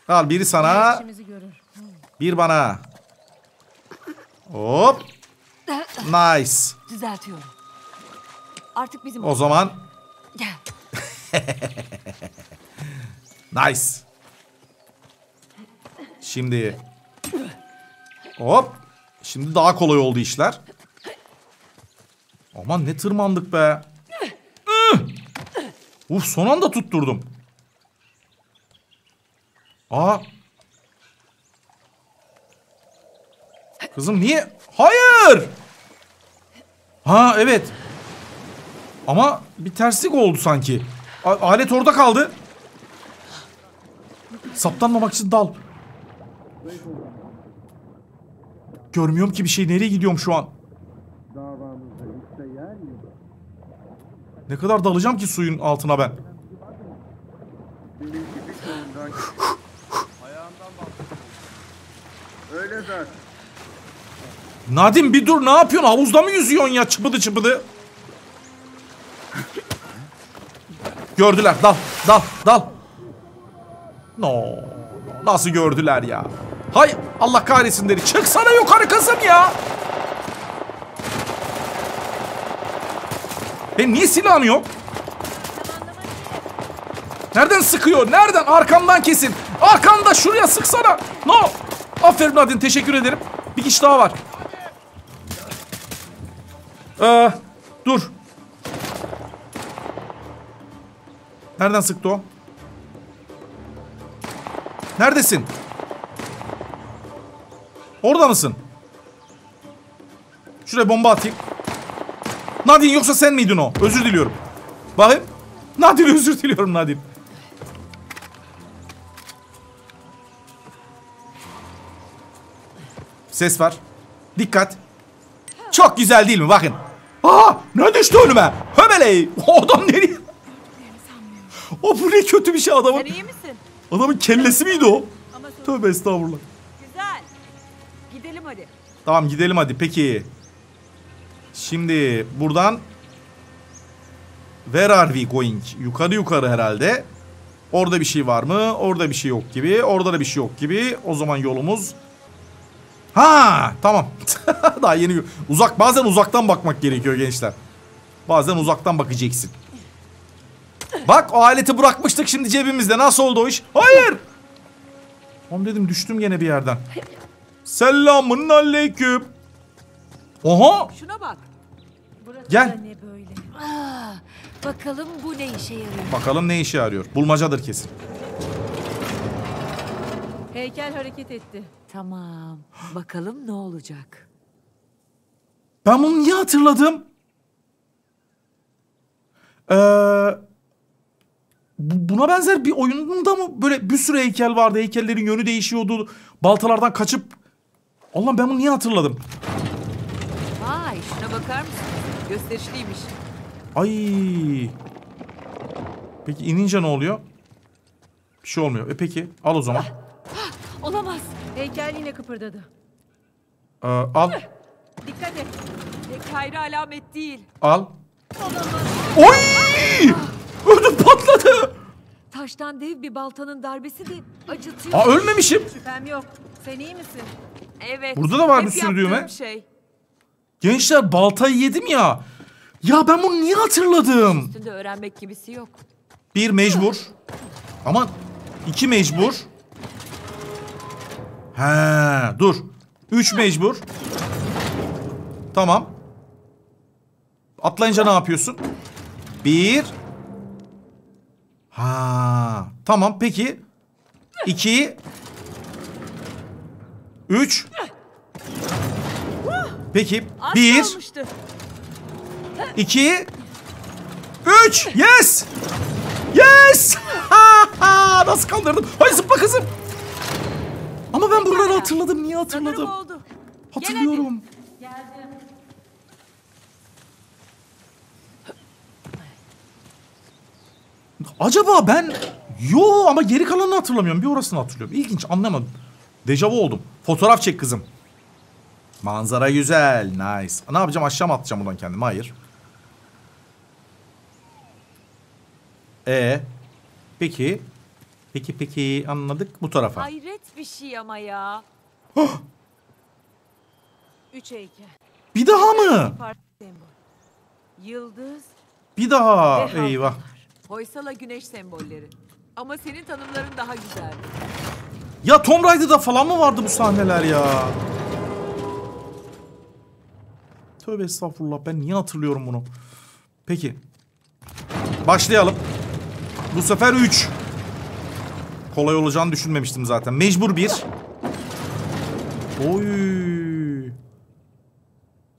Speaker 1: Al biri sana, bir bana. Hop. Nice.
Speaker 5: Düzeltiyorum. Artık bizim
Speaker 1: O zaman
Speaker 5: Gel.
Speaker 1: nice. Şimdi hop. Şimdi daha kolay oldu işler. Aman ne tırmandık be. Uf son anda tutturdum. Aa. Kızım niye? Hayır. Ha evet. Ama bir terslik oldu sanki. A- alet orada kaldı. Saptanmamak için dal. Görmüyorum ki bir şey. Nereye gidiyorum şu an? Ne kadar dalacağım ki suyun altına ben?
Speaker 6: Öyle zaten.
Speaker 1: Nadim bir dur ne yapıyorsun? Havuzda mı yüzüyorsun ya çıpıdı çıpıdı? Gördüler. Dal, dal, dal. No. Nasıl gördüler ya? Hay Allah kahretsin dedi. Çıksana yukarı kızım ya. Benim niye silahım yok? Nereden sıkıyor? Nereden? Arkamdan kesin. Arkanda şuraya sıksana. No. Aferin Nadine teşekkür ederim. Bir kişi daha var. Ee, dur. Nereden sıktı o? Neredesin? Orada mısın? Şuraya bomba atayım. Nadine yoksa sen miydin o? Özür diliyorum. Bakayım. Nadine özür diliyorum Nadine. Ses var. Dikkat. Çok güzel değil mi? Bakın. Aa, ne düştü önüme? Hömeley. O adam nereye? O bu ne kötü bir şey adamın.
Speaker 3: Sen iyi misin?
Speaker 1: Adamın kellesi miydi o? Tövbe estağfurullah.
Speaker 3: Hadi.
Speaker 1: Tamam gidelim hadi peki. Şimdi buradan Where are we going? Yukarı yukarı herhalde. Orada bir şey var mı? Orada bir şey yok gibi. Orada da bir şey yok gibi. O zaman yolumuz Ha, tamam. Daha yeni uzak bazen uzaktan bakmak gerekiyor gençler. Bazen uzaktan bakacaksın. Bak o aleti bırakmıştık şimdi cebimizde. Nasıl oldu o iş? Hayır. Oğlum dedim düştüm gene bir yerden. Selamun aleyküm. Oha.
Speaker 3: Şuna bak.
Speaker 2: burası
Speaker 1: Gel.
Speaker 2: da ne böyle?
Speaker 5: Ah, bakalım bu ne işe yarıyor?
Speaker 1: Bakalım ne işe yarıyor. Bulmacadır kesin.
Speaker 2: Heykel hareket etti.
Speaker 5: Tamam. Bakalım ne olacak?
Speaker 1: Ben bunu niye hatırladım? Ee, bu- buna benzer bir oyununda mı böyle bir sürü heykel vardı. Heykellerin yönü değişiyordu. Baltalardan kaçıp... Allah'ım ben bunu niye hatırladım?
Speaker 3: Vay şuna bakar mısın? Gösterişliymiş.
Speaker 1: Ay. Peki inince ne oluyor? Bir şey olmuyor. E peki al o zaman.
Speaker 5: Olamaz.
Speaker 2: Heykel yine kıpırdadı.
Speaker 1: Ee, al.
Speaker 2: Dikkat et.
Speaker 3: Pek hayra alamet değil.
Speaker 1: Al. Oy! Ödüm patladı.
Speaker 5: Taştan dev bir baltanın darbesi de acıtıyor.
Speaker 1: Aa ölmemişim.
Speaker 2: Şüphem yok. Sen iyi misin?
Speaker 3: Evet.
Speaker 1: Burada da var
Speaker 3: hep
Speaker 1: bir sürü
Speaker 3: yaptığım
Speaker 1: düğme.
Speaker 3: şey.
Speaker 1: Gençler baltayı yedim ya. Ya ben bunu niye hatırladım?
Speaker 3: Üstünde öğrenmek gibisi yok.
Speaker 1: Bir mecbur. Ama iki mecbur. He, dur. Üç mecbur. Tamam. Atlayınca ne yapıyorsun? Bir. Ha, tamam peki. İki. Üç. Peki.
Speaker 3: Az
Speaker 1: Bir.
Speaker 3: kalmıştı.
Speaker 1: 2 3 Yes! Yes! Nasıl kaldırdım? Hayır zıpla kızım. Ama ben buraları hatırladım. Niye hatırladım? Hatırlıyorum. Acaba ben... Yo ama geri kalanını hatırlamıyorum. Bir orasını hatırlıyorum. İlginç anlamadım. Dejavu oldum. Fotoğraf çek kızım. Manzara güzel. Nice. Ne yapacağım? Aşağı mı atacağım buradan kendimi? Hayır. E Peki. Peki peki anladık bu tarafa.
Speaker 3: Hayret bir şey ama ya.
Speaker 2: Üç heykel.
Speaker 1: Bir daha mı?
Speaker 2: Sembol. Yıldız.
Speaker 1: Bir daha. Eyvah.
Speaker 3: Hoysala güneş sembolleri. Ama senin tanımların daha güzel.
Speaker 1: Ya Tomb Raider'da falan mı vardı bu sahneler ya? Tövbe estağfurullah ben niye hatırlıyorum bunu? Peki. Başlayalım. Bu sefer 3. Kolay olacağını düşünmemiştim zaten. Mecbur bir. Oy.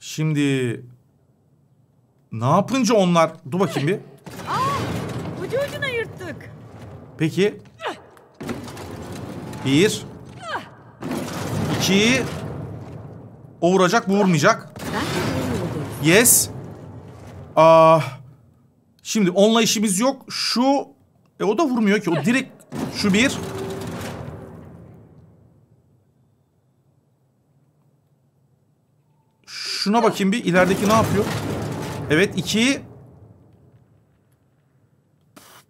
Speaker 1: Şimdi ne yapınca onlar? Dur bakayım bir.
Speaker 3: Ucu ucuna yırttık.
Speaker 1: Peki. Bir. İki. O vuracak, bu vurmayacak. Yes. Ah. Şimdi onunla işimiz yok. Şu... E o da vurmuyor ki. O direkt... Şu bir. Şuna bakayım bir. ilerideki ne yapıyor? Evet iki.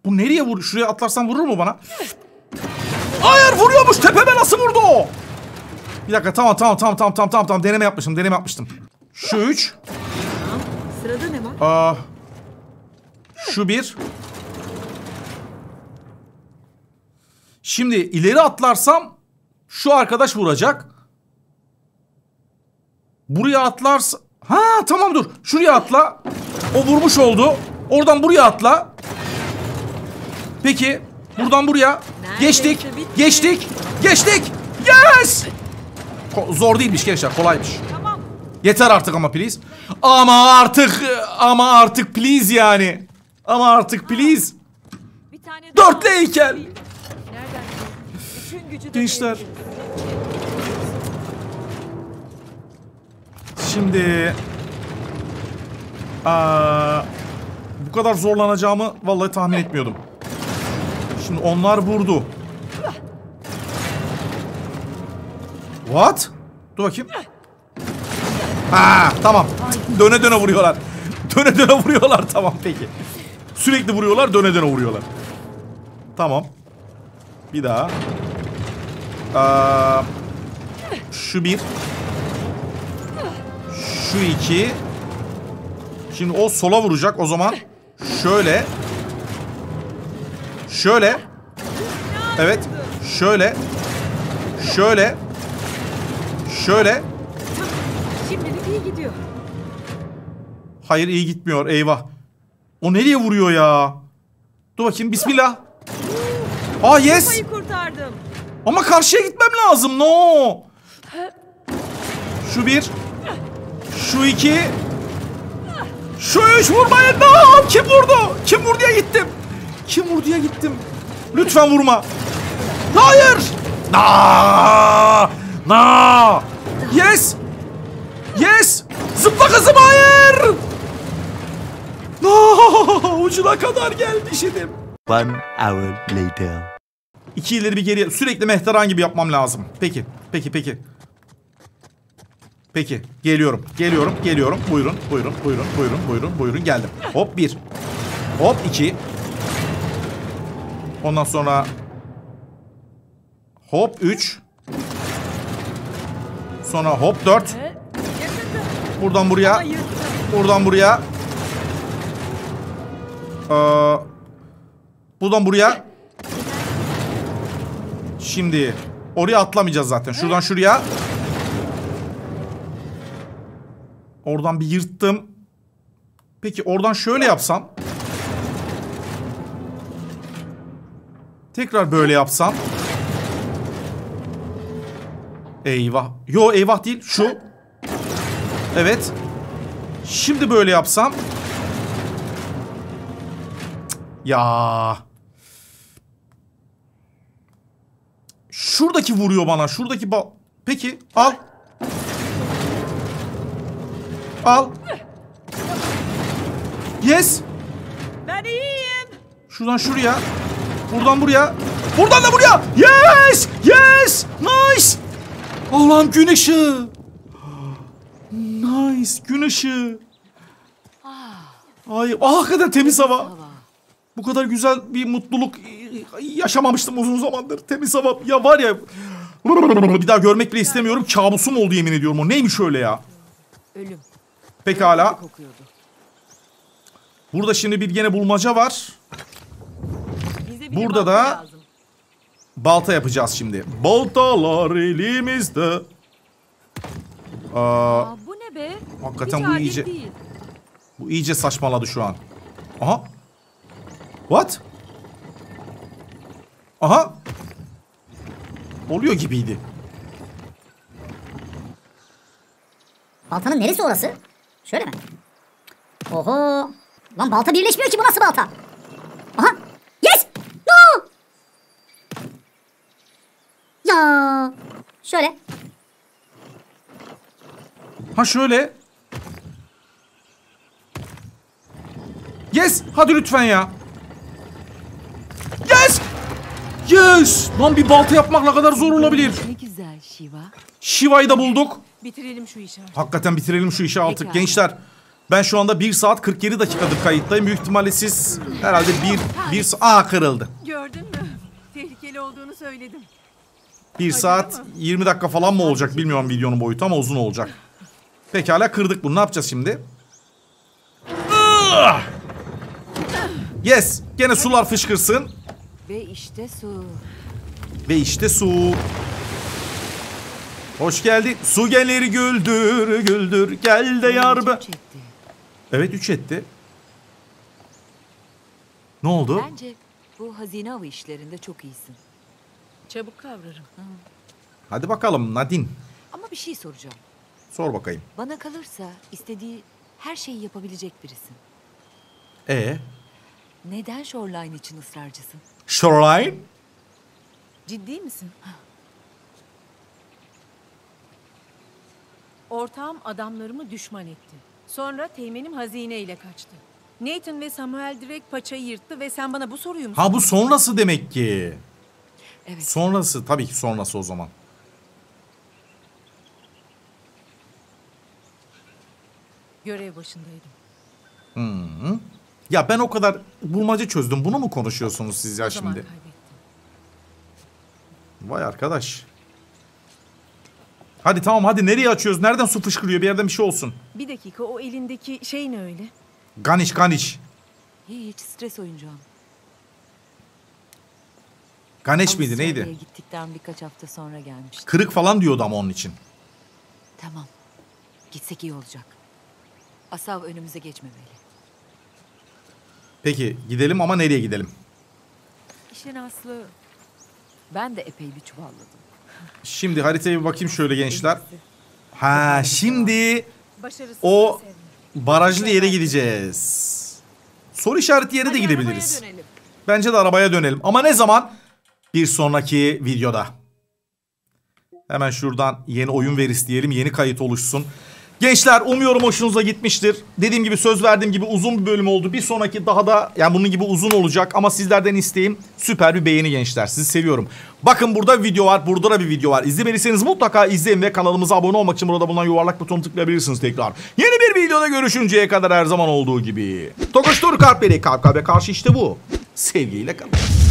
Speaker 1: Bu nereye vur? Şuraya atlarsam vurur mu bana? Hayır vuruyormuş. Tepeme nasıl vurdu o? Bir dakika tamam tamam tamam tamam tamam tamam tamam deneme yapmıştım deneme yapmıştım. Şu üç.
Speaker 5: Sırada ne var?
Speaker 1: Aa, şu bir. Şimdi ileri atlarsam şu arkadaş vuracak. Buraya atlarsa... Ha tamam dur. Şuraya atla. O vurmuş oldu. Oradan buraya atla. Peki. Buradan buraya. Geçtik. Geçtik. Geçtik. Yes! Ko- zor değilmiş gençler. Kolaymış.
Speaker 3: Tamam.
Speaker 1: Yeter artık ama please. Ama artık ama artık please yani. Ama artık please.
Speaker 3: Bir tane daha.
Speaker 1: Dörtlü heykel.
Speaker 3: Nereden? Bütün gücü de
Speaker 1: Gençler. Şimdi aa, bu kadar zorlanacağımı vallahi tahmin etmiyordum. Şimdi onlar vurdu. What? Dur bakayım. Ha tamam. Döne döne vuruyorlar. Döne döne vuruyorlar tamam peki. Sürekli vuruyorlar döne döne vuruyorlar. Tamam. Bir daha. Aa, şu bir. Şu iki. Şimdi o sola vuracak o zaman. Şöyle. Şöyle. Evet. Şöyle. Şöyle. Şöyle.
Speaker 5: Şimdilik iyi gidiyor.
Speaker 1: Hayır iyi gitmiyor eyvah. O nereye vuruyor ya? Dur bakayım bismillah. Aa yes.
Speaker 5: Kurtardım.
Speaker 1: Ama karşıya gitmem lazım. No. Şu bir. Şu iki. Şu üç vurmayın. No. Kim vurdu? Kim vurduya gittim? Kim vurduya gittim? Lütfen vurma. Hayır. Na. Na. Yes. Yes. Zıpla kızım hayır. No. Ucuna kadar geldi şimdi.
Speaker 7: One hour later.
Speaker 1: İki ileri bir geri sürekli mehteran gibi yapmam lazım. Peki. Peki peki. Peki. Geliyorum. Geliyorum. Geliyorum. Buyurun. Buyurun. Buyurun. Buyurun. Buyurun. Buyurun. Geldim. Hop bir. Hop iki. Ondan sonra hop üç. Sonra hop dört. Buradan buraya. Buradan buraya. Ee, buradan buraya. Şimdi oraya atlamayacağız zaten. Şuradan şuraya. Oradan bir yırttım. Peki oradan şöyle yapsam. Tekrar böyle yapsam. Eyvah. Yo eyvah değil. Şu. Evet. Şimdi böyle yapsam. Ya. Şuradaki vuruyor bana. Şuradaki ba... Peki al. Al. Yes.
Speaker 5: Ben iyiyim.
Speaker 1: Şuradan şuraya. Buradan buraya. Buradan da buraya. Yes. Yes. Nice. Allah'ım gün ışığı. Nice. Gün ışığı. Ay ah, hakikaten temiz hava. Bu kadar güzel bir mutluluk yaşamamıştım uzun zamandır. Temiz hava. Ya var ya. Bir daha görmek bile istemiyorum. Kabusum oldu yemin ediyorum. O neymiş öyle ya?
Speaker 5: Ölüm.
Speaker 1: Pekala. Burada şimdi bir gene bulmaca var. Burada da-
Speaker 5: lazım.
Speaker 1: Balta yapacağız şimdi. Baltalar elimizde. Aa,
Speaker 5: Aa, bu ne be?
Speaker 1: Hakikaten
Speaker 5: Hiç
Speaker 1: bu iyice-
Speaker 5: değil.
Speaker 1: bu iyice saçmaladı şu an. Aha. What? Aha. Oluyor gibiydi.
Speaker 8: Baltanın neresi orası? Şöyle mi? Oho. Lan balta birleşmiyor ki bu nasıl balta? Aha. Yes. No. Ya. Şöyle.
Speaker 1: Ha şöyle. Yes. Hadi lütfen ya. Yes. Yes. Lan bir balta yapmak ne kadar zor olabilir.
Speaker 5: Ne güzel Şiva.
Speaker 1: Shiva'yı da bulduk.
Speaker 2: Bitirelim şu işi artık.
Speaker 1: Hakikaten bitirelim şu işi artık.
Speaker 5: Pekala.
Speaker 1: Gençler ben şu anda 1 saat 47 dakikadır kayıttayım. Büyük ihtimalle siz herhalde 1 1 Aa kırıldı.
Speaker 2: Gördün mü? Tehlikeli olduğunu söyledim.
Speaker 1: 1 saat 20 dakika falan mı olacak bilmiyorum videonun boyutu ama uzun olacak. Pekala kırdık bunu. Ne yapacağız şimdi? Yes. Gene sular fışkırsın.
Speaker 5: Ve işte su.
Speaker 1: Ve işte su. Hoş geldin. Su gelir güldür güldür. Gel de yar be.
Speaker 5: Üç.
Speaker 1: Evet 3 etti. Ne oldu?
Speaker 5: Bence bu hazine avı işlerinde çok iyisin.
Speaker 2: Çabuk kavrarım.
Speaker 1: Hadi bakalım Nadine.
Speaker 5: Ama bir şey soracağım.
Speaker 1: Sor bakayım.
Speaker 5: Bana kalırsa istediği her şeyi yapabilecek birisin.
Speaker 1: E
Speaker 5: Neden Shoreline için ısrarcısın?
Speaker 1: Shoreline?
Speaker 2: Ciddi misin? Ortağım adamlarımı düşman etti. Sonra teğmenim hazineyle kaçtı. Nathan ve Samuel direkt paçayı yırttı ve sen bana bu soruyu mu
Speaker 1: Ha bu sonrası demek ki.
Speaker 5: Evet.
Speaker 1: Sonrası tabii ki sonrası o zaman.
Speaker 2: Görev başındaydım.
Speaker 1: Ya ben o kadar bulmaca çözdüm. Bunu mu konuşuyorsunuz siz ya
Speaker 2: zaman
Speaker 1: şimdi?
Speaker 2: kaybettim.
Speaker 1: Vay arkadaş. Hadi tamam hadi nereye açıyoruz? Nereden su fışkırıyor? Bir yerden bir şey olsun.
Speaker 2: Bir dakika o elindeki şey ne öyle?
Speaker 1: Ganiş ganiş.
Speaker 5: Hiç stres oyuncağım.
Speaker 1: Ganeş miydi neydi?
Speaker 5: gittikten birkaç hafta sonra gelmişti.
Speaker 1: Kırık falan diyordu ama onun için.
Speaker 5: Tamam. Gitsek iyi olacak. Asav önümüze geçmemeli.
Speaker 1: Peki gidelim ama nereye gidelim?
Speaker 5: İşin aslı ben de epey bir çuvalladım.
Speaker 1: Şimdi haritaya bir bakayım şöyle gençler. Ha şimdi
Speaker 2: Başarısız
Speaker 1: O- barajlı yere gideceğiz. Soru işareti yere de gidebiliriz. Bence de arabaya dönelim. Ama ne zaman? Bir sonraki videoda. Hemen şuradan yeni oyun ver isteyelim. Yeni kayıt oluşsun. Gençler umuyorum hoşunuza gitmiştir. Dediğim gibi söz verdiğim gibi uzun bir bölüm oldu. Bir sonraki daha da yani bunun gibi uzun olacak. Ama sizlerden isteğim süper bir beğeni gençler. Sizi seviyorum. Bakın burada video var. Burada da bir video var. İzlemediyseniz mutlaka izleyin ve kanalımıza abone olmak için burada bulunan yuvarlak butonu tıklayabilirsiniz tekrar. Yeni bir videoda görüşünceye kadar her zaman olduğu gibi. Tokoştur kalpleri kalp kalbe karşı işte bu. Sevgiyle kalın.